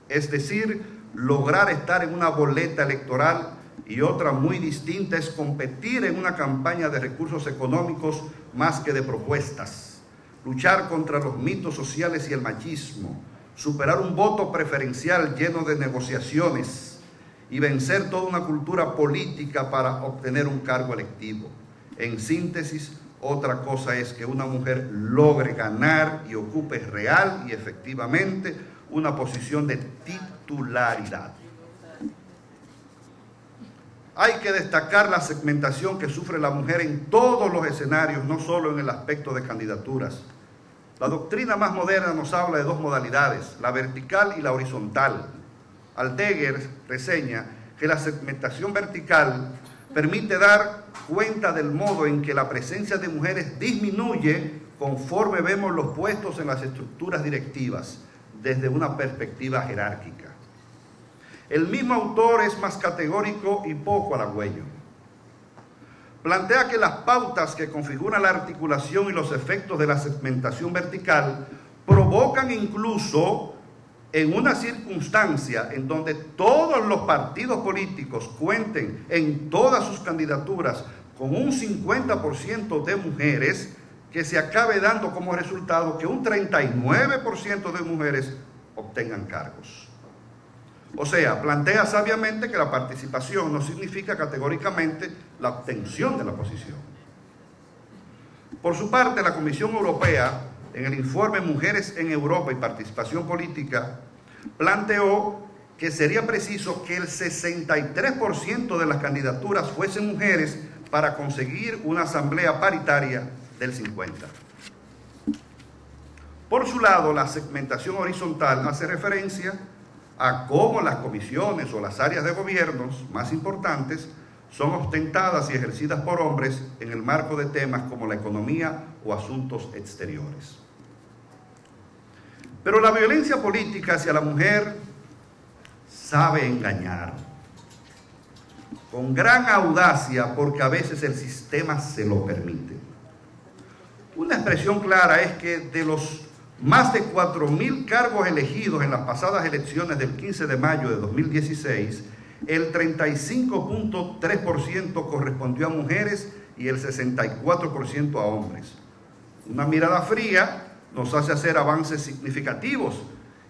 es decir, lograr estar en una boleta electoral y otra muy distinta es competir en una campaña de recursos económicos más que de propuestas, luchar contra los mitos sociales y el machismo, superar un voto preferencial lleno de negociaciones y vencer toda una cultura política para obtener un cargo electivo. En síntesis, otra cosa es que una mujer logre ganar y ocupe real y efectivamente una posición de titularidad. Hay que destacar la segmentación que sufre la mujer en todos los escenarios, no solo en el aspecto de candidaturas. La doctrina más moderna nos habla de dos modalidades, la vertical y la horizontal. Alteger reseña que la segmentación vertical permite dar cuenta del modo en que la presencia de mujeres disminuye conforme vemos los puestos en las estructuras directivas desde una perspectiva jerárquica. El mismo autor es más categórico y poco halagüeño. Plantea que las pautas que configuran la articulación y los efectos de la segmentación vertical provocan incluso en una circunstancia en donde todos los partidos políticos cuenten en todas sus candidaturas con un 50% de mujeres, que se acabe dando como resultado que un 39% de mujeres obtengan cargos. O sea, plantea sabiamente que la participación no significa categóricamente la obtención de la posición. Por su parte, la Comisión Europea, en el informe Mujeres en Europa y Participación Política, planteó que sería preciso que el 63% de las candidaturas fuesen mujeres para conseguir una asamblea paritaria del 50%. Por su lado, la segmentación horizontal hace referencia a cómo las comisiones o las áreas de gobiernos más importantes son ostentadas y ejercidas por hombres en el marco de temas como la economía o asuntos exteriores. Pero la violencia política hacia la mujer sabe engañar con gran audacia porque a veces el sistema se lo permite. Una expresión clara es que de los más de 4.000 cargos elegidos en las pasadas elecciones del 15 de mayo de 2016, el 35.3% correspondió a mujeres y el 64% a hombres. Una mirada fría nos hace hacer avances significativos,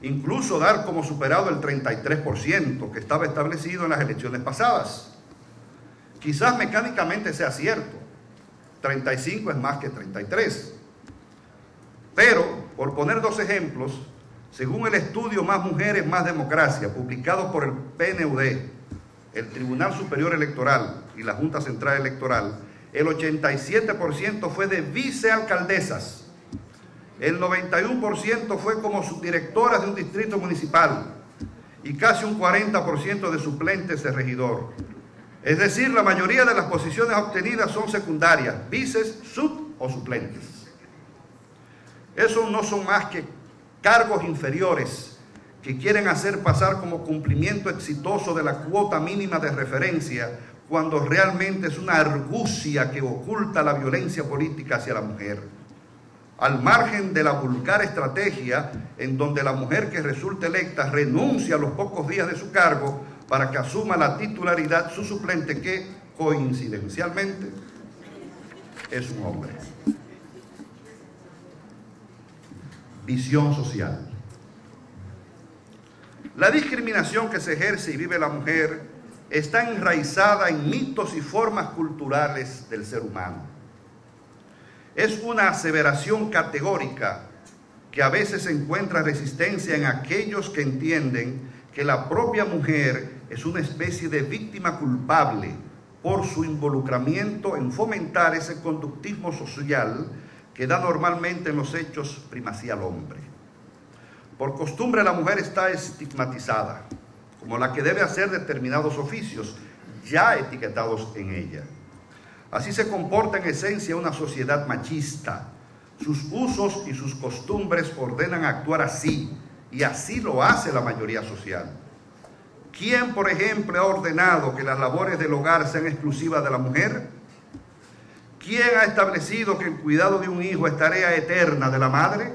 incluso dar como superado el 33% que estaba establecido en las elecciones pasadas. Quizás mecánicamente sea cierto, 35 es más que 33 pero, por poner dos ejemplos, según el estudio Más Mujeres, Más Democracia, publicado por el PNUD, el Tribunal Superior Electoral y la Junta Central Electoral, el 87% fue de vicealcaldesas, el 91% fue como subdirectoras de un distrito municipal y casi un 40% de suplentes de regidor. Es decir, la mayoría de las posiciones obtenidas son secundarias, vices, sub o suplentes. Esos no son más que cargos inferiores que quieren hacer pasar como cumplimiento exitoso de la cuota mínima de referencia cuando realmente es una argucia que oculta la violencia política hacia la mujer. Al margen de la vulgar estrategia en donde la mujer que resulta electa renuncia a los pocos días de su cargo para que asuma la titularidad su suplente que coincidencialmente es un hombre. Visión social. La discriminación que se ejerce y vive la mujer está enraizada en mitos y formas culturales del ser humano. Es una aseveración categórica que a veces encuentra resistencia en aquellos que entienden que la propia mujer es una especie de víctima culpable por su involucramiento en fomentar ese conductismo social que da normalmente en los hechos primacía al hombre. Por costumbre la mujer está estigmatizada como la que debe hacer determinados oficios ya etiquetados en ella. Así se comporta en esencia una sociedad machista. Sus usos y sus costumbres ordenan actuar así y así lo hace la mayoría social. ¿Quién, por ejemplo, ha ordenado que las labores del hogar sean exclusivas de la mujer? ¿Quién ha establecido que el cuidado de un hijo es tarea eterna de la madre?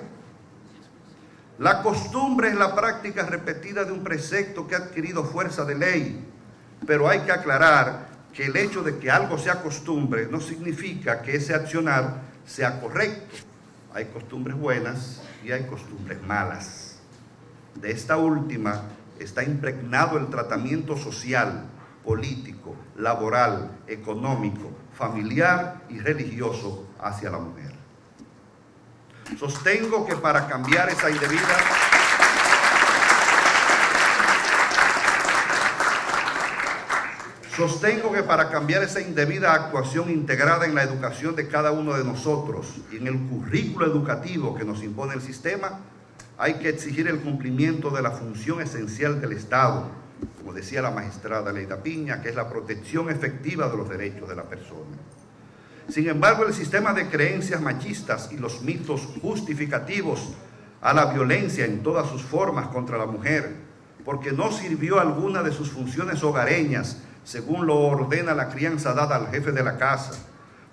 La costumbre es la práctica repetida de un precepto que ha adquirido fuerza de ley, pero hay que aclarar que el hecho de que algo sea costumbre no significa que ese accionar sea correcto. Hay costumbres buenas y hay costumbres malas. De esta última está impregnado el tratamiento social, político, laboral, económico, familiar y religioso hacia la mujer. Sostengo que para cambiar esa indebida Sostengo que para cambiar esa indebida actuación integrada en la educación de cada uno de nosotros y en el currículo educativo que nos impone el sistema, hay que exigir el cumplimiento de la función esencial del Estado, como decía la magistrada Leida Piña, que es la protección efectiva de los derechos de la persona. Sin embargo, el sistema de creencias machistas y los mitos justificativos a la violencia en todas sus formas contra la mujer, porque no sirvió alguna de sus funciones hogareñas, según lo ordena la crianza dada al jefe de la casa,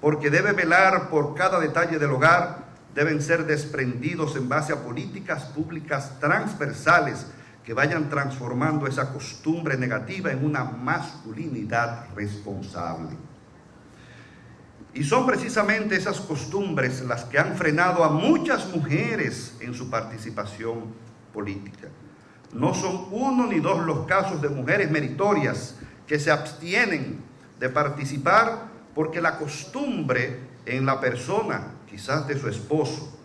porque debe velar por cada detalle del hogar, deben ser desprendidos en base a políticas públicas transversales que vayan transformando esa costumbre negativa en una masculinidad responsable. Y son precisamente esas costumbres las que han frenado a muchas mujeres en su participación política. No son uno ni dos los casos de mujeres meritorias que se abstienen de participar porque la costumbre en la persona, quizás de su esposo,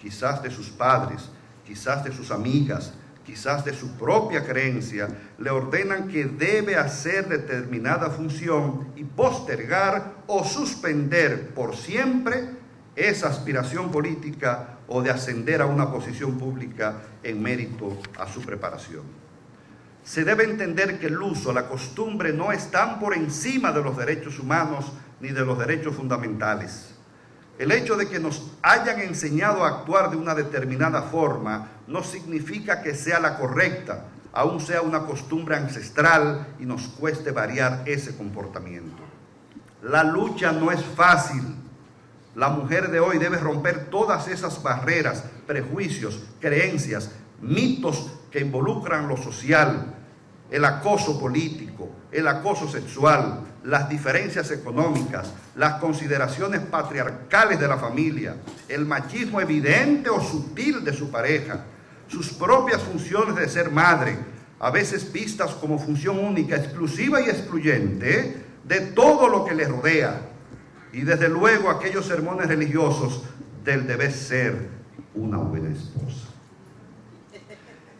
quizás de sus padres, quizás de sus amigas, quizás de su propia creencia, le ordenan que debe hacer determinada función y postergar o suspender por siempre esa aspiración política o de ascender a una posición pública en mérito a su preparación. Se debe entender que el uso, la costumbre no están por encima de los derechos humanos ni de los derechos fundamentales. El hecho de que nos hayan enseñado a actuar de una determinada forma no significa que sea la correcta, aún sea una costumbre ancestral y nos cueste variar ese comportamiento. La lucha no es fácil. La mujer de hoy debe romper todas esas barreras, prejuicios, creencias, mitos que involucran lo social, el acoso político, el acoso sexual, las diferencias económicas, las consideraciones patriarcales de la familia, el machismo evidente o sutil de su pareja, sus propias funciones de ser madre, a veces vistas como función única, exclusiva y excluyente de todo lo que le rodea, y desde luego aquellos sermones religiosos del deber ser una buena esposa.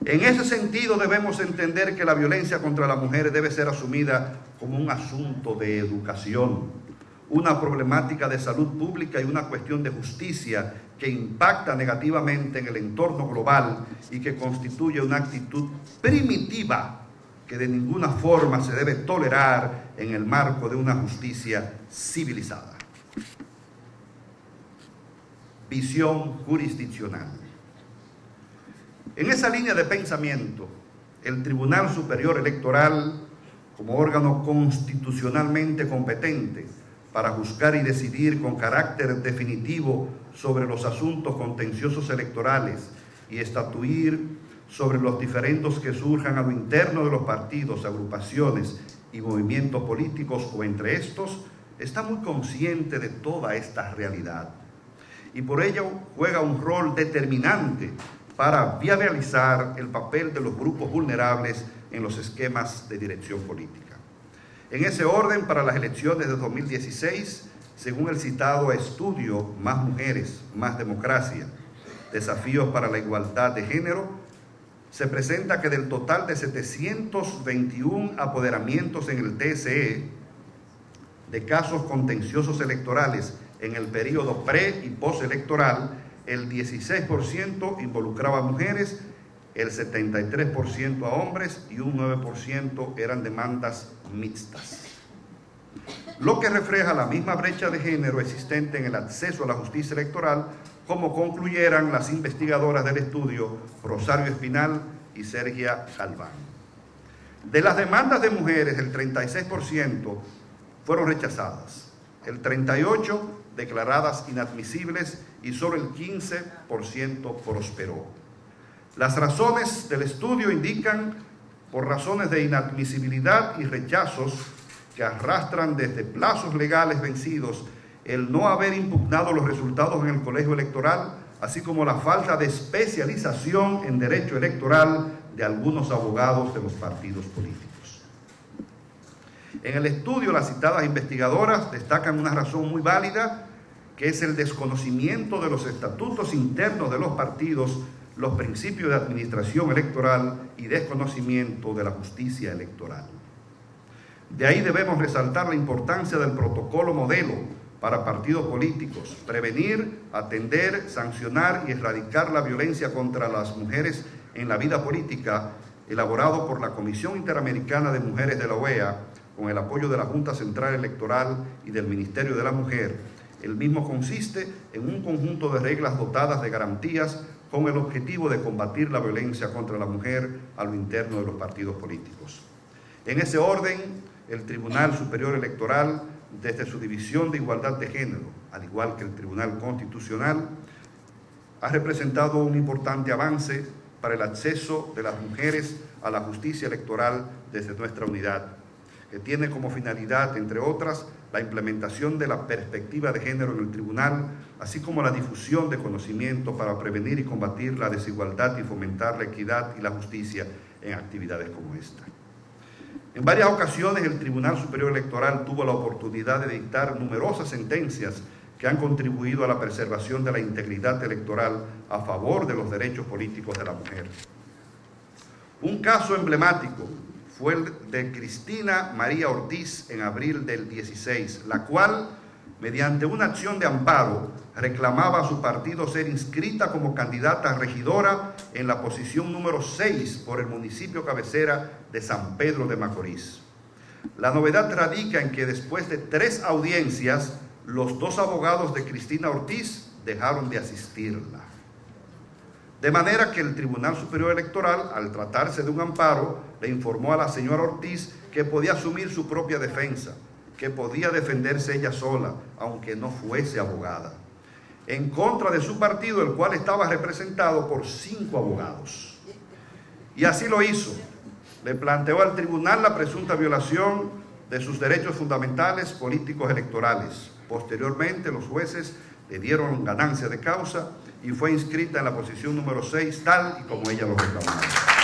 En ese sentido debemos entender que la violencia contra la mujer debe ser asumida como un asunto de educación, una problemática de salud pública y una cuestión de justicia que impacta negativamente en el entorno global y que constituye una actitud primitiva que de ninguna forma se debe tolerar en el marco de una justicia civilizada. Visión jurisdiccional. En esa línea de pensamiento, el Tribunal Superior Electoral, como órgano constitucionalmente competente para juzgar y decidir con carácter definitivo sobre los asuntos contenciosos electorales y estatuir sobre los diferendos que surjan a lo interno de los partidos, agrupaciones y movimientos políticos o entre estos, está muy consciente de toda esta realidad y por ello juega un rol determinante para viabilizar el papel de los grupos vulnerables en los esquemas de dirección política. En ese orden, para las elecciones de 2016, según el citado estudio Más Mujeres, Más Democracia, Desafíos para la Igualdad de Género, se presenta que del total de 721 apoderamientos en el TSE de casos contenciosos electorales en el periodo pre y postelectoral, el 16% involucraba mujeres, el 73% a hombres y un 9% eran demandas mixtas. Lo que refleja la misma brecha de género existente en el acceso a la justicia electoral, como concluyeran las investigadoras del estudio Rosario Espinal y Sergia Galván. De las demandas de mujeres, el 36% fueron rechazadas, el 38% declaradas inadmisibles y solo el 15% prosperó. Las razones del estudio indican por razones de inadmisibilidad y rechazos que arrastran desde plazos legales vencidos el no haber impugnado los resultados en el colegio electoral, así como la falta de especialización en derecho electoral de algunos abogados de los partidos políticos. En el estudio, las citadas investigadoras destacan una razón muy válida, que es el desconocimiento de los estatutos internos de los partidos, los principios de administración electoral y desconocimiento de la justicia electoral. De ahí debemos resaltar la importancia del protocolo modelo para partidos políticos, prevenir, atender, sancionar y erradicar la violencia contra las mujeres en la vida política, elaborado por la Comisión Interamericana de Mujeres de la OEA, con el apoyo de la Junta Central Electoral y del Ministerio de la Mujer. El mismo consiste en un conjunto de reglas dotadas de garantías con el objetivo de combatir la violencia contra la mujer a lo interno de los partidos políticos. En ese orden, el Tribunal Superior Electoral, desde su división de igualdad de género, al igual que el Tribunal Constitucional, ha representado un importante avance para el acceso de las mujeres a la justicia electoral desde nuestra unidad, que tiene como finalidad, entre otras, la implementación de la perspectiva de género en el tribunal, así como la difusión de conocimiento para prevenir y combatir la desigualdad y fomentar la equidad y la justicia en actividades como esta. En varias ocasiones el Tribunal Superior Electoral tuvo la oportunidad de dictar numerosas sentencias que han contribuido a la preservación de la integridad electoral a favor de los derechos políticos de la mujer. Un caso emblemático fue el de Cristina María Ortiz en abril del 16, la cual, mediante una acción de amparo, reclamaba a su partido ser inscrita como candidata regidora en la posición número 6 por el municipio cabecera de San Pedro de Macorís. La novedad radica en que después de tres audiencias, los dos abogados de Cristina Ortiz dejaron de asistirla. De manera que el Tribunal Superior Electoral, al tratarse de un amparo, le informó a la señora Ortiz que podía asumir su propia defensa, que podía defenderse ella sola, aunque no fuese abogada, en contra de su partido, el cual estaba representado por cinco abogados. Y así lo hizo. Le planteó al tribunal la presunta violación de sus derechos fundamentales políticos electorales, Posteriormente, los jueces le dieron ganancia de causa y fue inscrita en la posición número 6, tal y como ella lo reclamaba.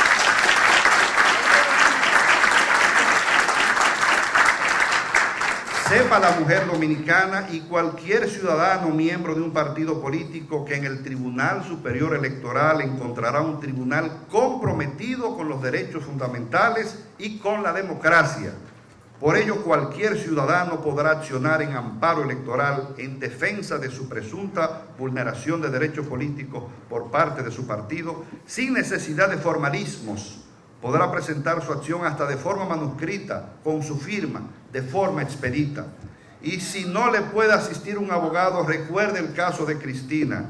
Sepa la mujer dominicana y cualquier ciudadano miembro de un partido político que en el Tribunal Superior Electoral encontrará un tribunal comprometido con los derechos fundamentales y con la democracia por ello, cualquier ciudadano podrá accionar en amparo electoral en defensa de su presunta vulneración de derechos políticos por parte de su partido, sin necesidad de formalismos. Podrá presentar su acción hasta de forma manuscrita, con su firma, de forma expedita. Y si no le puede asistir un abogado, recuerde el caso de Cristina,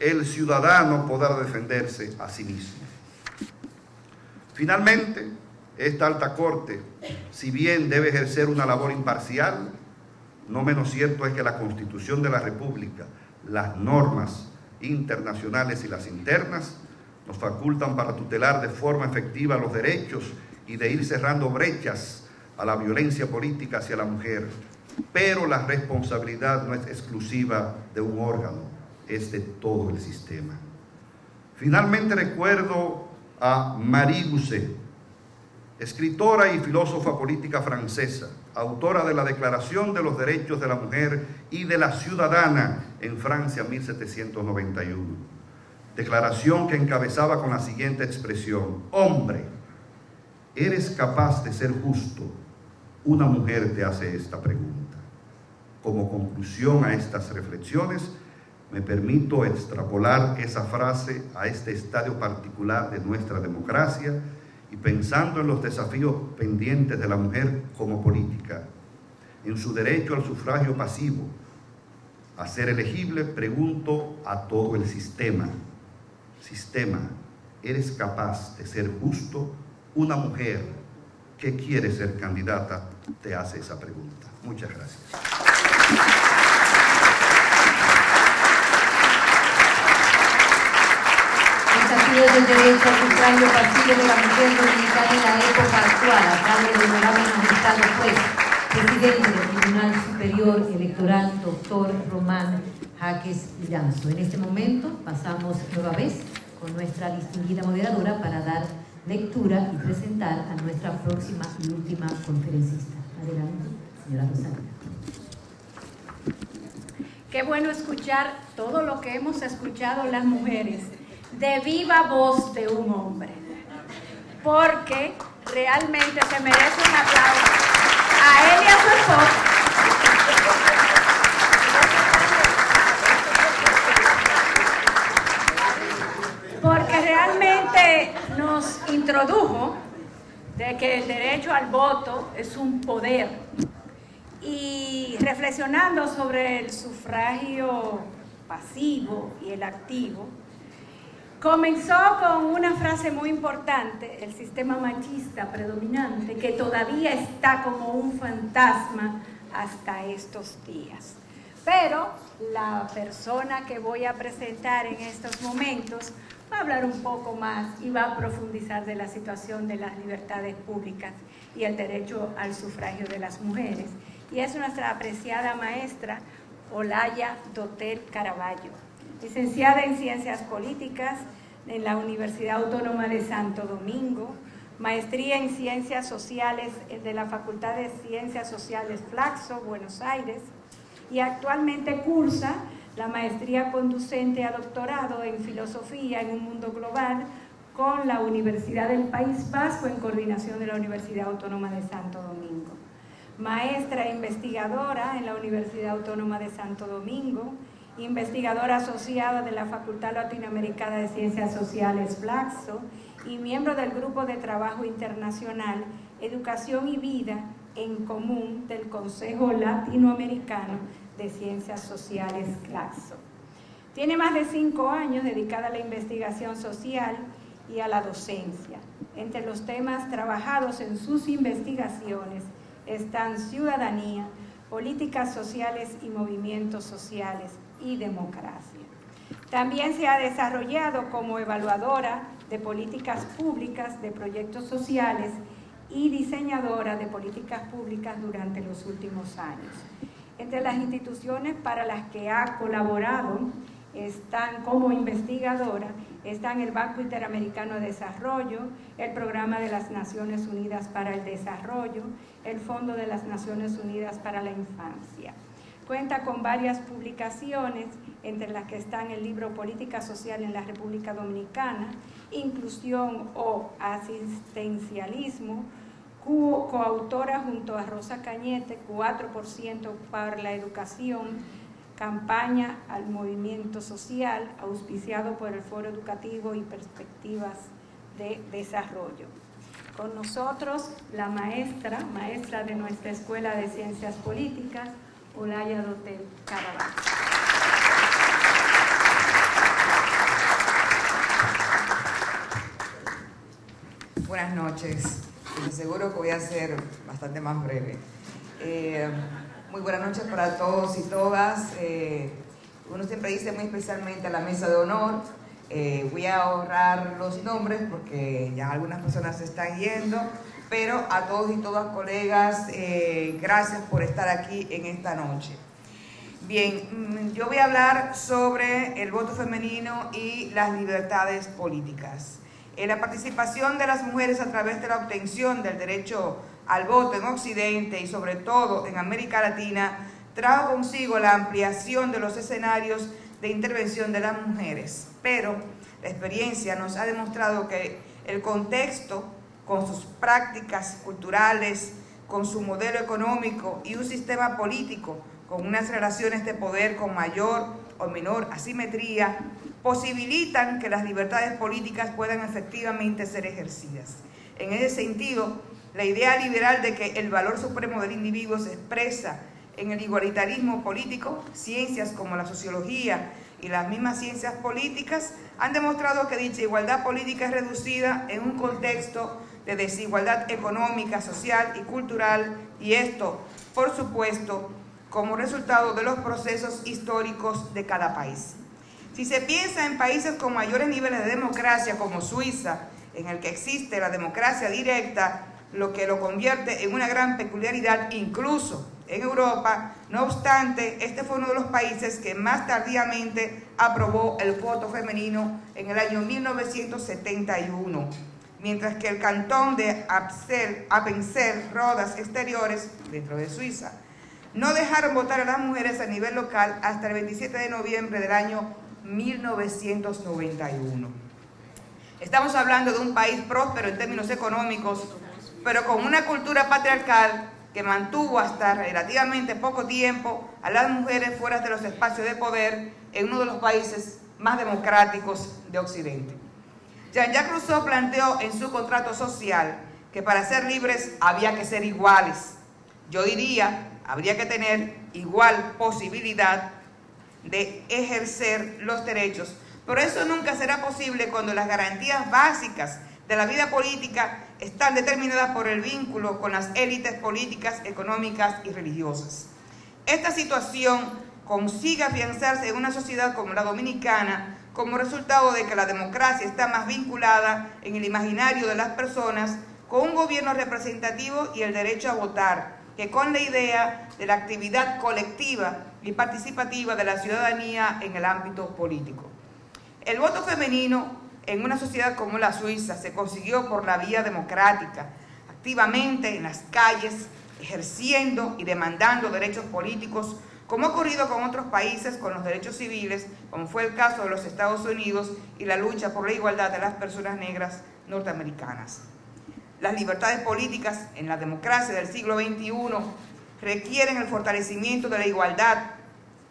el ciudadano podrá defenderse a sí mismo. Finalmente, esta alta corte, si bien debe ejercer una labor imparcial, no menos cierto es que la Constitución de la República, las normas internacionales y las internas, nos facultan para tutelar de forma efectiva los derechos y de ir cerrando brechas a la violencia política hacia la mujer. Pero la responsabilidad no es exclusiva de un órgano, es de todo el sistema. Finalmente recuerdo a Marie Gousset, escritora y filósofa política francesa, autora de la Declaración de los Derechos de la Mujer y de la Ciudadana en Francia 1791. Declaración que encabezaba con la siguiente expresión, hombre, ¿eres capaz de ser justo? Una mujer te hace esta pregunta. Como conclusión a estas reflexiones, me permito extrapolar esa frase a este estadio particular de nuestra democracia, y pensando en los desafíos pendientes de la mujer como política, en su derecho al sufragio pasivo, a ser elegible, pregunto a todo el sistema, sistema, ¿eres capaz de ser justo? Una mujer que quiere ser candidata te hace esa pregunta. Muchas gracias. Del derecho al sufragio pasivo de la mujer dominicana en la época actual, a cargo del honorable magistrado juez, presidente del Tribunal Superior Electoral, doctor Román Jaques Llanzo. En este momento pasamos nueva vez con nuestra distinguida moderadora para dar lectura y presentar a nuestra próxima y última conferencista. Adelante, señora Rosario. Qué bueno escuchar todo lo que hemos escuchado las mujeres de viva voz de un hombre, porque realmente se merece un aplauso a él y a su esposa. Porque realmente nos introdujo de que el derecho al voto es un poder y reflexionando sobre el sufragio pasivo y el activo, comenzó con una frase muy importante, el sistema machista predominante, que todavía está como un fantasma hasta estos días. Pero la persona que voy a presentar en estos momentos va a hablar un poco más y va a profundizar de la situación de las libertades públicas y el derecho al sufragio de las mujeres. Y es nuestra apreciada maestra Olaya Dotel Caraballo, licenciada en Ciencias Políticas en la Universidad Autónoma de Santo Domingo, maestría en Ciencias Sociales de la Facultad de Ciencias Sociales Flaxo, Buenos Aires, y actualmente cursa la maestría conducente a doctorado en Filosofía en un mundo global con la Universidad del País Vasco en coordinación de la Universidad Autónoma de Santo Domingo. Maestra e investigadora en la Universidad Autónoma de Santo Domingo, investigadora asociada de la Facultad Latinoamericana de Ciencias Sociales Flaxo y miembro del Grupo de Trabajo Internacional Educación y Vida en Común del Consejo Latinoamericano de Ciencias Sociales Flaxo. Tiene más de cinco años dedicada a la investigación social y a la docencia. Entre los temas trabajados en sus investigaciones están ciudadanía, políticas sociales y movimientos sociales y democracia. También se ha desarrollado como evaluadora de políticas públicas, de proyectos sociales y diseñadora de políticas públicas durante los últimos años. Entre las instituciones para las que ha colaborado están como investigadora están el Banco Interamericano de Desarrollo, el Programa de las Naciones Unidas para el Desarrollo, el Fondo de las Naciones Unidas para la Infancia. Cuenta con varias publicaciones, entre las que están el libro Política Social en la República Dominicana, Inclusión o Asistencialismo, coautora junto a Rosa Cañete, 4% para la educación, campaña al movimiento social auspiciado por el Foro Educativo y Perspectivas de Desarrollo. Con nosotros la maestra, maestra de nuestra Escuela de Ciencias Políticas, Olaya Dotel Caraballo. Buenas noches. Les aseguro que voy a ser bastante más breve. Eh, muy buenas noches para todos y todas. Eh, uno siempre dice muy especialmente a la mesa de honor. Eh, voy a ahorrar los nombres porque ya algunas personas se están yendo, pero a todos y todas colegas, eh, gracias por estar aquí en esta noche. Bien, mm, yo voy a hablar sobre el voto femenino y las libertades políticas. La participación de las mujeres a través de la obtención del derecho al voto en Occidente y sobre todo en América Latina, trajo consigo la ampliación de los escenarios de intervención de las mujeres. Pero la experiencia nos ha demostrado que el contexto, con sus prácticas culturales, con su modelo económico y un sistema político con unas relaciones de poder con mayor o menor asimetría, posibilitan que las libertades políticas puedan efectivamente ser ejercidas. En ese sentido, la idea liberal de que el valor supremo del individuo se expresa en el igualitarismo político, ciencias como la sociología y las mismas ciencias políticas han demostrado que dicha igualdad política es reducida en un contexto de desigualdad económica, social y cultural, y esto, por supuesto, como resultado de los procesos históricos de cada país. Si se piensa en países con mayores niveles de democracia como Suiza, en el que existe la democracia directa, lo que lo convierte en una gran peculiaridad incluso en Europa. No obstante, este fue uno de los países que más tardíamente aprobó el voto femenino en el año 1971, mientras que el cantón de Appenzell, Rodas Exteriores, dentro de Suiza, no dejaron votar a las mujeres a nivel local hasta el 27 de noviembre del año 1991. Estamos hablando de un país próspero en términos económicos, pero con una cultura patriarcal que mantuvo hasta relativamente poco tiempo a las mujeres fuera de los espacios de poder en uno de los países más democráticos de Occidente. Jean-Jacques Rousseau planteó en su contrato social que para ser libres había que ser iguales. Yo diría, habría que tener igual posibilidad de ejercer los derechos, pero eso nunca será posible cuando las garantías básicas de la vida política están determinadas por el vínculo con las élites políticas, económicas y religiosas. Esta situación consigue afianzarse en una sociedad como la dominicana como resultado de que la democracia está más vinculada en el imaginario de las personas con un gobierno representativo y el derecho a votar, que con la idea de la actividad colectiva y participativa de la ciudadanía en el ámbito político. El voto femenino en una sociedad como la Suiza se consiguió por la vía democrática, activamente en las calles, ejerciendo y demandando derechos políticos, como ha ocurrido con otros países con los derechos civiles, como fue el caso de los Estados Unidos y la lucha por la igualdad de las personas negras norteamericanas. Las libertades políticas en la democracia del siglo XXI requieren el fortalecimiento de la igualdad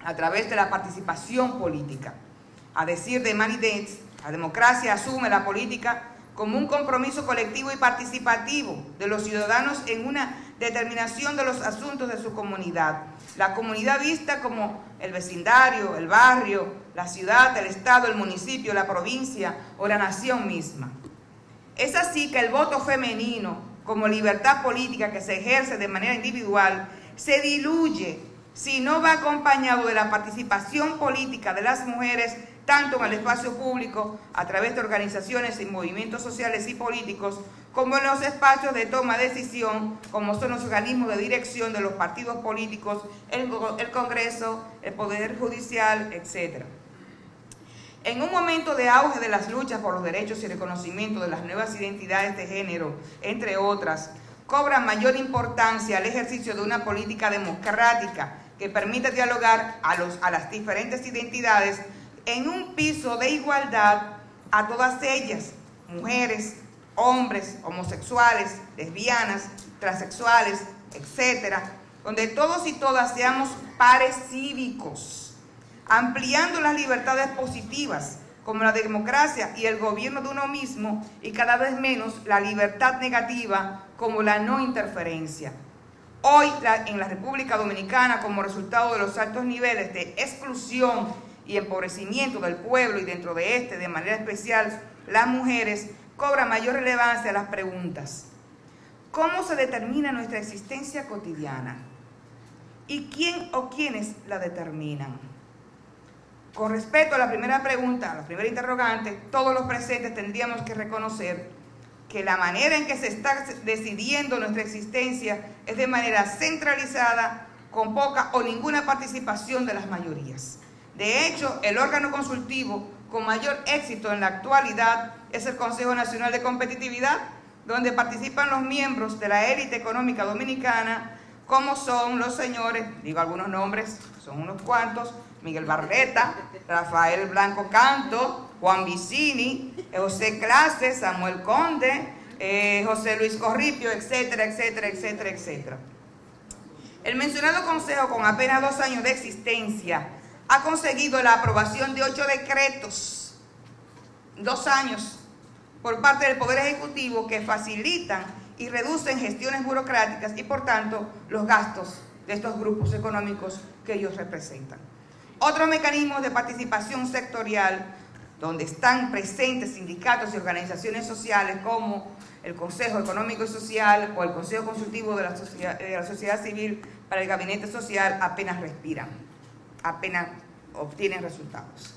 a través de la participación política. A decir de Manny la democracia asume la política como un compromiso colectivo y participativo de los ciudadanos en una determinación de los asuntos de su comunidad. La comunidad vista como el vecindario, el barrio, la ciudad, el estado, el municipio, la provincia o la nación misma. Es así que el voto femenino como libertad política que se ejerce de manera individual se diluye si no va acompañado de la participación política de las mujeres tanto en el espacio público, a través de organizaciones y movimientos sociales y políticos, como en los espacios de toma de decisión, como son los organismos de dirección de los partidos políticos, el, Congreso, el Poder Judicial, etc. En un momento de auge de las luchas por los derechos y reconocimiento de las nuevas identidades de género, entre otras, cobra mayor importancia el ejercicio de una política democrática que permita dialogar a, los, a las diferentes identidades en un piso de igualdad a todas ellas, mujeres, hombres, homosexuales, lesbianas, transexuales, etcétera, donde todos y todas seamos pares cívicos, ampliando las libertades positivas como la democracia y el gobierno de uno mismo y cada vez menos la libertad negativa como la no interferencia. Hoy en la República Dominicana, como resultado de los altos niveles de exclusión y empobrecimiento del pueblo y dentro de este, de manera especial, las mujeres, cobra mayor relevancia las preguntas. ¿Cómo se determina nuestra existencia cotidiana? ¿Y quién o quiénes la determinan? Con respecto a la primera pregunta, a la primera interrogante, todos los presentes tendríamos que reconocer que la manera en que se está decidiendo nuestra existencia es de manera centralizada, con poca o ninguna participación de las mayorías. De hecho, el órgano consultivo con mayor éxito en la actualidad es el Consejo Nacional de Competitividad, donde participan los miembros de la élite económica dominicana, como son los señores, digo algunos nombres, son unos cuantos, Miguel Barleta, Rafael Blanco Canto, Juan Vicini, José Clase, Samuel Conde, eh, José Luis Corripio, etcétera, etcétera, etcétera, etcétera. El mencionado consejo, con apenas dos años de existencia, ha conseguido la aprobación de ocho decretos, dos años, por parte del Poder Ejecutivo que facilitan y reducen gestiones burocráticas y por tanto los gastos de estos grupos económicos que ellos representan. Otros mecanismos de participación sectorial donde están presentes sindicatos y organizaciones sociales como el Consejo Económico y Social o el Consejo Consultivo de la Sociedad, de la Sociedad Civil para el Gabinete Social, apenas respiran, apenas obtienen resultados.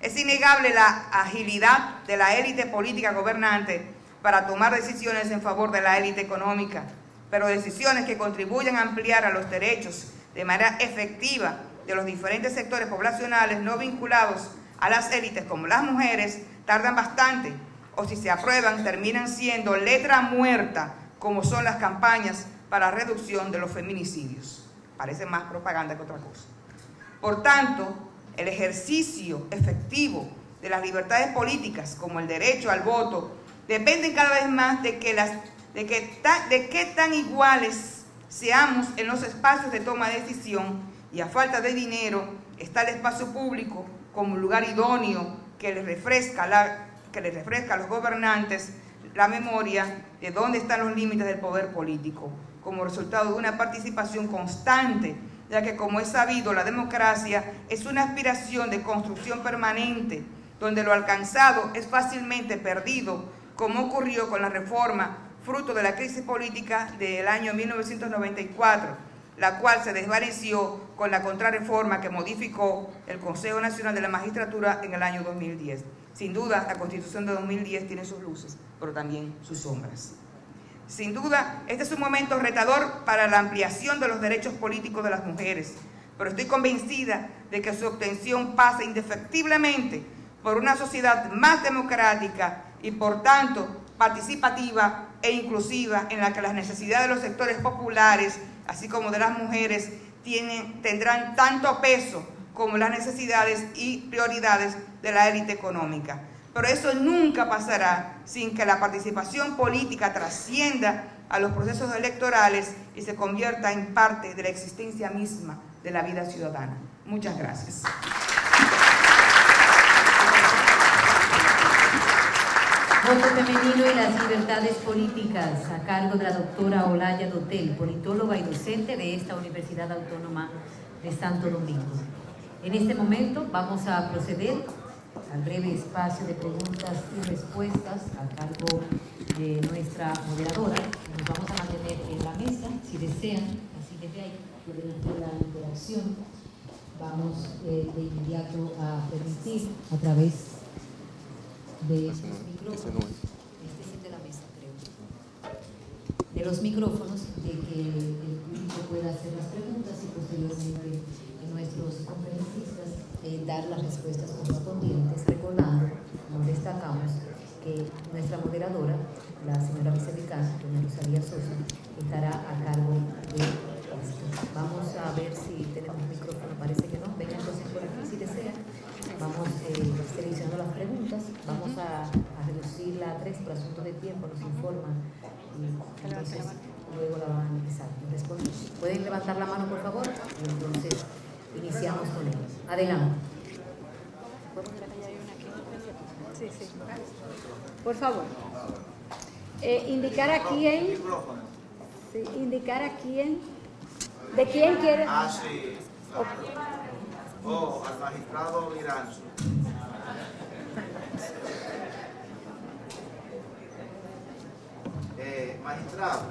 Es innegable la agilidad de la élite política gobernante para tomar decisiones en favor de la élite económica, pero decisiones que contribuyan a ampliar a los derechos de manera efectiva de los diferentes sectores poblacionales no vinculados a las élites como las mujeres tardan bastante o si se aprueban terminan siendo letra muerta como son las campañas para reducción de los feminicidios. Parece más propaganda que otra cosa. Por tanto, el ejercicio efectivo de las libertades políticas como el derecho al voto dependen cada vez más de que, de que qué tan iguales seamos en los espacios de toma de decisión y a falta de dinero está el espacio público como lugar idóneo que les refresca, la, que les refresca a los gobernantes la memoria de dónde están los límites del poder político, como resultado de una participación constante, ya que como es sabido, la democracia es una aspiración de construcción permanente, donde lo alcanzado es fácilmente perdido, como ocurrió con la reforma fruto de la crisis política del año 1994 la cual se desvaneció con la contrarreforma que modificó el Consejo Nacional de la Magistratura en el año 2010. Sin duda, la Constitución de 2010 tiene sus luces, pero también sus sombras. Sin duda, este es un momento retador para la ampliación de los derechos políticos de las mujeres, pero estoy convencida de que su obtención pasa indefectiblemente por una sociedad más democrática y, por tanto, participativa e inclusiva en la que las necesidades de los sectores populares así como de las mujeres, tendrán tanto peso como las necesidades y prioridades de la élite económica. Pero eso nunca pasará sin que la participación política trascienda a los procesos electorales y se convierta en parte de la existencia misma de la vida ciudadana. Muchas gracias. Voto femenino y las libertades políticas a cargo de la doctora Olaya Dotel, politóloga y docente de esta Universidad Autónoma de Santo Domingo. En este momento vamos a proceder al breve espacio de preguntas y respuestas a cargo de nuestra moderadora. Nos vamos a mantener en la mesa, si desean, así desde ahí pueden hacer la interacción. Vamos eh, de inmediato a permitir a través de estos micrófonos, este es el de la mesa creo, de los micrófonos, de que el público pueda hacer las preguntas y posteriormente nuestros conferencistas eh, dar las respuestas correspondientes, recordando, nos destacamos, que nuestra moderadora, la señora vicedecana, doña Rosalía Sosa, estará a cargo de esto. Vamos a ver si tenemos micrófono, parece que no, venga entonces por aquí si desean. Vamos eh, seleccionando las preguntas, vamos a, reducirla a tres por asunto de y entonces luego la van a analizar. ¿Pueden levantar la mano, por favor? Y entonces iniciamos con ellos. Adelante. Sí, sí. Por favor. Eh, indicar a quién. Sí, indicar a quién. ¿De quién quiere? Ah, sí. Oh, al magistrado Liranzo. Eh, magistrado,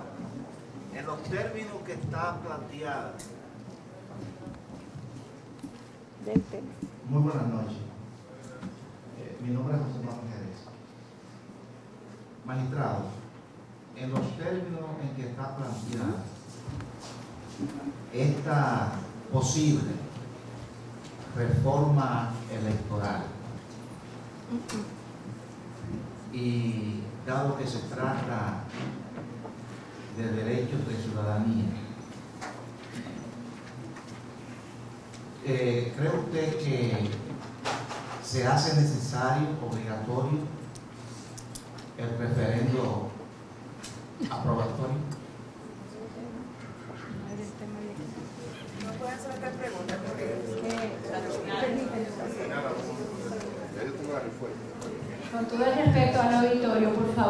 en los términos que está planteada. Muy buenas noches. Eh, mi nombre es José Manuel Jerez. Magistrado, en los términos en que está planteada esta posible reforma electoral. Y dado que se trata de derechos de ciudadanía, eh, ¿cree usted que se hace necesario, obligatorio, el referendo aprobatorio?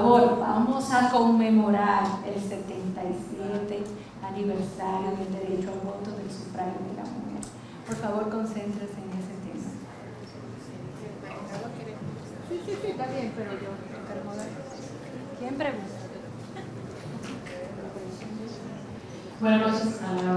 favor, vamos a conmemorar el 77 aniversario del derecho al voto del sufragio de la mujer. Por favor, concéntrese en ese tema. Sí, sí, sí, está bien, pero yo ¿Quién pregunta? Buenas noches, Ana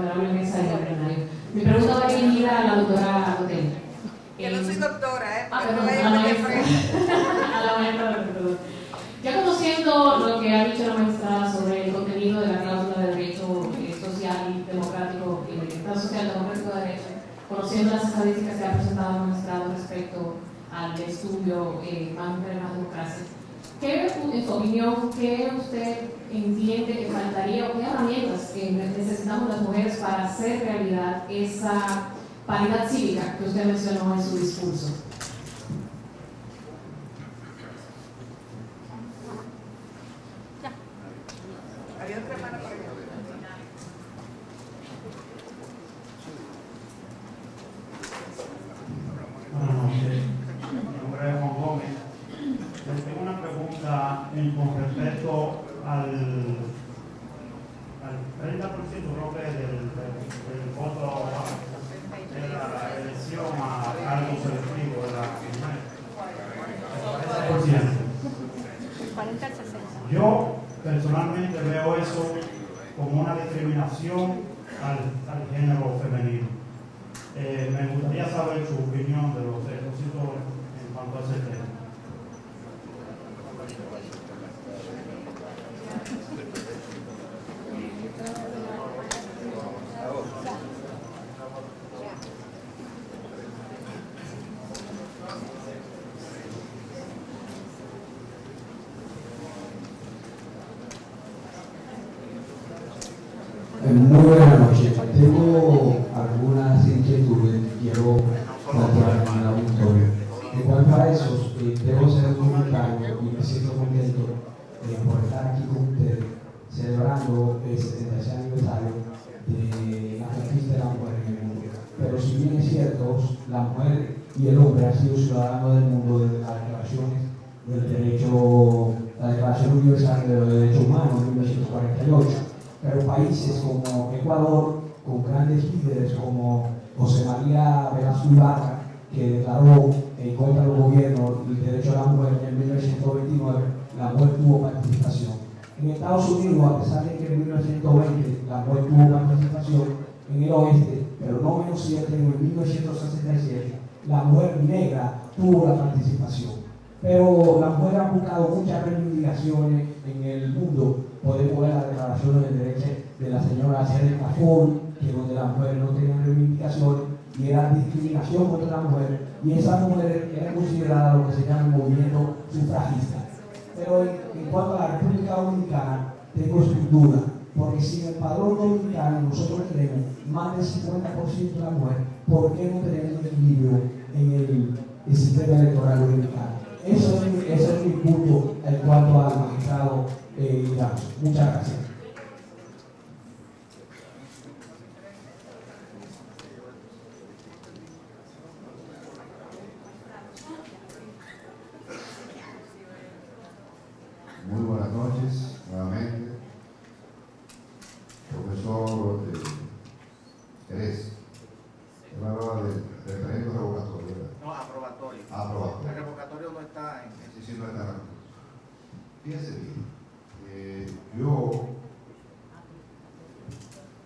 estudio, eh, más mujeres, más democracia. ¿Qué, en su opinión, qué usted entiende que faltaría o qué herramientas que necesitamos las mujeres para hacer realidad esa paridad cívica que usted mencionó en su discurso? la mujer tuvo participación. En Estados Unidos, a pesar de que en 1920 la mujer tuvo participación en el oeste, pero no menos cierto, en 1967 la mujer negra tuvo la participación. Pero la mujer ha buscado muchas reivindicaciones en el mundo. Podemos ver las declaraciones de derechos de la señora Celia Ford, que donde las mujeres no tenían reivindicaciones y era discriminación contra las mujeres, y esas mujeres eran consideradas lo que se llama el movimiento sufragista pero en, cuanto a la República Dominicana, tengo escritura, porque si en el padrón dominicano nosotros tenemos más del 50% de la mujer, ¿por qué no tenemos equilibrio en el, sistema electoral dominicano? Eso es, mi punto en cuanto al magistrado eh, Muchas gracias. muy buenas noches nuevamente. Profesor eh, Pérez, de, de, de, de revocatorio. No, aprobatorio. aprobatorio. El revocatorio no está en. Sí, sí, no está en Fíjense bien, eh, yo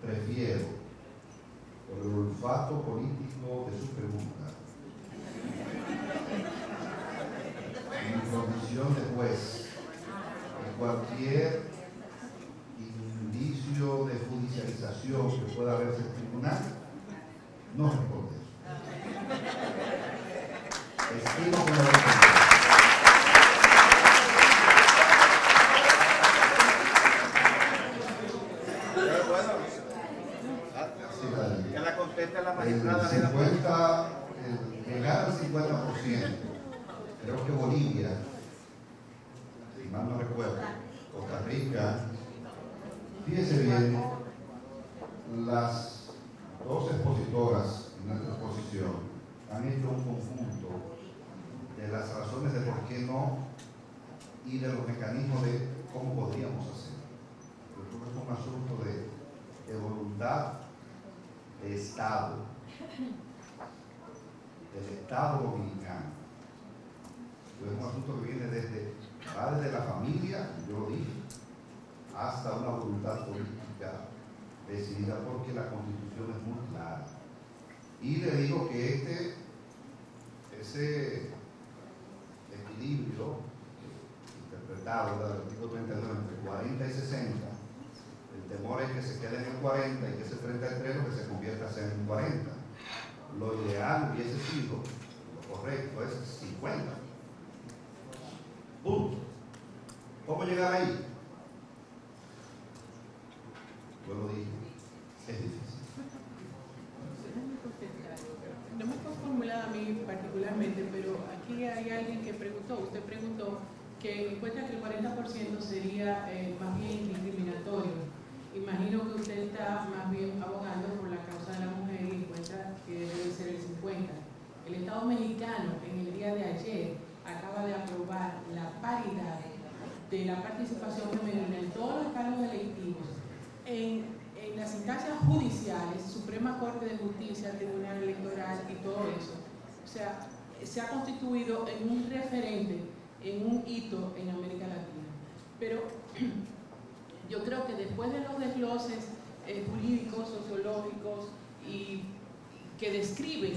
prefiero por el olfato político de su pregunta mi condición de juez cualquier indicio de judicialización que pueda haberse en el tribunal, no responde eso. el 50, el, 50%. Creo que Bolivia Ah, no recuerdo, Costa Rica, fíjense bien, las dos expositoras en nuestra exposición han hecho un conjunto de las razones de por qué no y de los mecanismos de cómo podríamos hacer. Yo creo que es un asunto de, de voluntad de Estado, del Estado dominicano. Pero es un asunto que viene desde va desde la familia, yo lo dije, hasta una voluntad política decidida porque la constitución es muy clara. Y le digo que este, ese equilibrio interpretado del artículo 39 entre 40 y 60, el temor es que se quede en el 40 y que ese 33 lo que se convierta en 40. Lo ideal hubiese sido, lo correcto es 50. ¿Cómo llegar ahí? Yo lo dije, es difícil. No me fue formulada a mí particularmente, pero aquí hay alguien que preguntó, usted preguntó que encuentra que el 40% sería eh, más bien discriminatorio. Imagino que usted está más bien abogando por la causa de la mujer y encuentra que debe ser el 50%. El Estado mexicano en el día de ayer acaba de aprobar la paridad de la participación femenina en todos los cargos electivos, en, las instancias judiciales, Suprema Corte de Justicia, Tribunal Electoral y todo eso. O sea, se ha constituido en un referente, en un hito en América Latina. Pero yo creo que después de los desgloses eh, jurídicos, sociológicos y que describen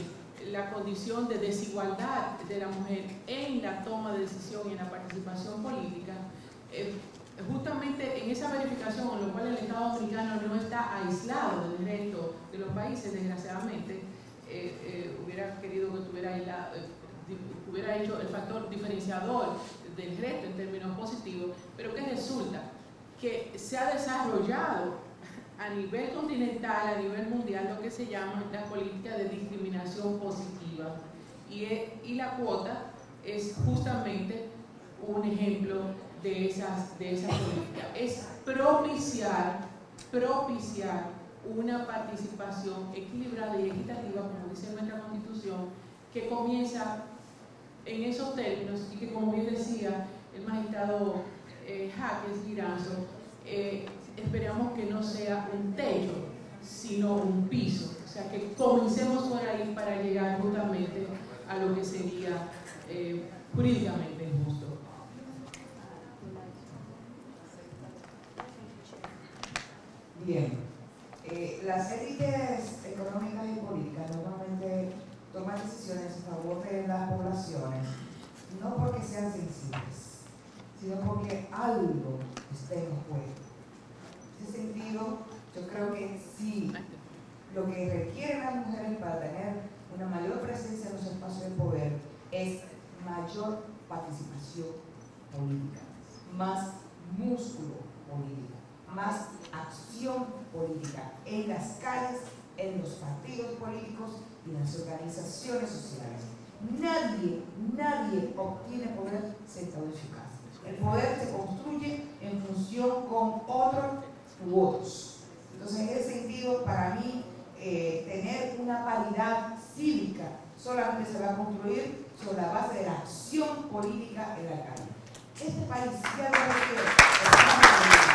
la condición de desigualdad de la mujer en la toma de decisión y en la participación política, eh, justamente en esa verificación, en lo cual el Estado dominicano no está aislado del resto de los países, desgraciadamente, eh, hubiera querido que tuviera, hubiera hecho el factor diferenciador del resto en términos positivos, pero que resulta que se ha desarrollado a nivel continental, a nivel mundial, lo que se llama la política de discriminación positiva. Y, y la cuota es justamente un ejemplo de, esas, de esa política. Es propiciar, propiciar una participación equilibrada y equitativa, como dice nuestra Constitución, que comienza en esos términos y que, como bien decía el magistrado eh, Jaques Giranzo, eh, esperamos que no sea un techo, sino un piso. O sea, que comencemos por ahí para llegar justamente a lo que sería eh, jurídicamente justo. Bien, eh, las élites económicas y políticas normalmente toman decisiones a favor de las poblaciones, no porque sean sensibles, sino porque algo está en juego sentido, yo creo que sí, lo que requieren las mujeres para tener una mayor presencia en los espacios de poder es mayor participación política, más músculo político, más acción política en las calles, en los partidos políticos y en las organizaciones sociales. Nadie, nadie obtiene poder sentado en su casa. El poder se construye en función con otro votos. Entonces, en ese sentido, para mí, eh, tener una paridad cívica solamente se va a construir sobre la base de la acción política en la calle. Este país ya lo requiere.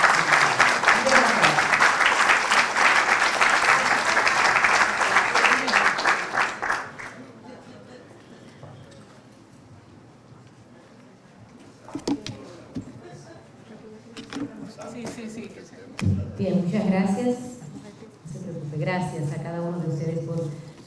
Muchas gracias. Gracias a cada uno de ustedes por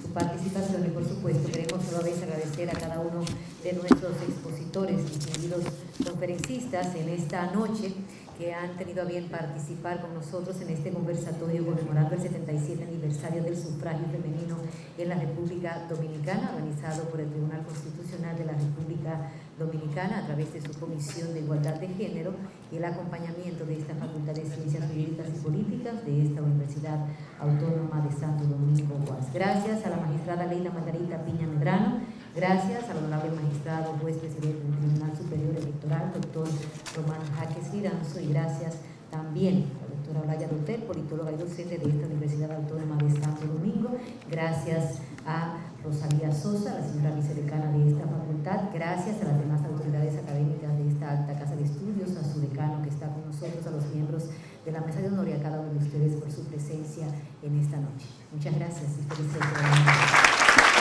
su participación y por supuesto queremos vez agradecer a cada uno de nuestros expositores, distinguidos conferencistas en esta noche que han tenido a bien participar con nosotros en este conversatorio conmemorando el 77 aniversario del sufragio femenino en la República Dominicana, organizado por el Tribunal Constitucional de la República Dominicana a través de su Comisión de Igualdad de Género el acompañamiento de esta Facultad de Ciencias Jurídicas y Políticas de esta Universidad Autónoma de Santo Domingo Guas. Gracias a la magistrada Leila Margarita Piña Medrano, gracias al honorable magistrado juez presidente del Tribunal Superior Electoral, doctor Román Jaques Giranzo, y gracias también a la doctora Olaya Dotel, politóloga y docente de esta Universidad Autónoma de Santo Domingo, gracias a Rosalía Sosa, la señora vicedecana de esta facultad, gracias a las demás autoridades académicas de esta alta casa de estudios, a su decano que está con nosotros, a los miembros de la mesa de honor y a cada uno de ustedes por su presencia en esta noche. Muchas gracias y felices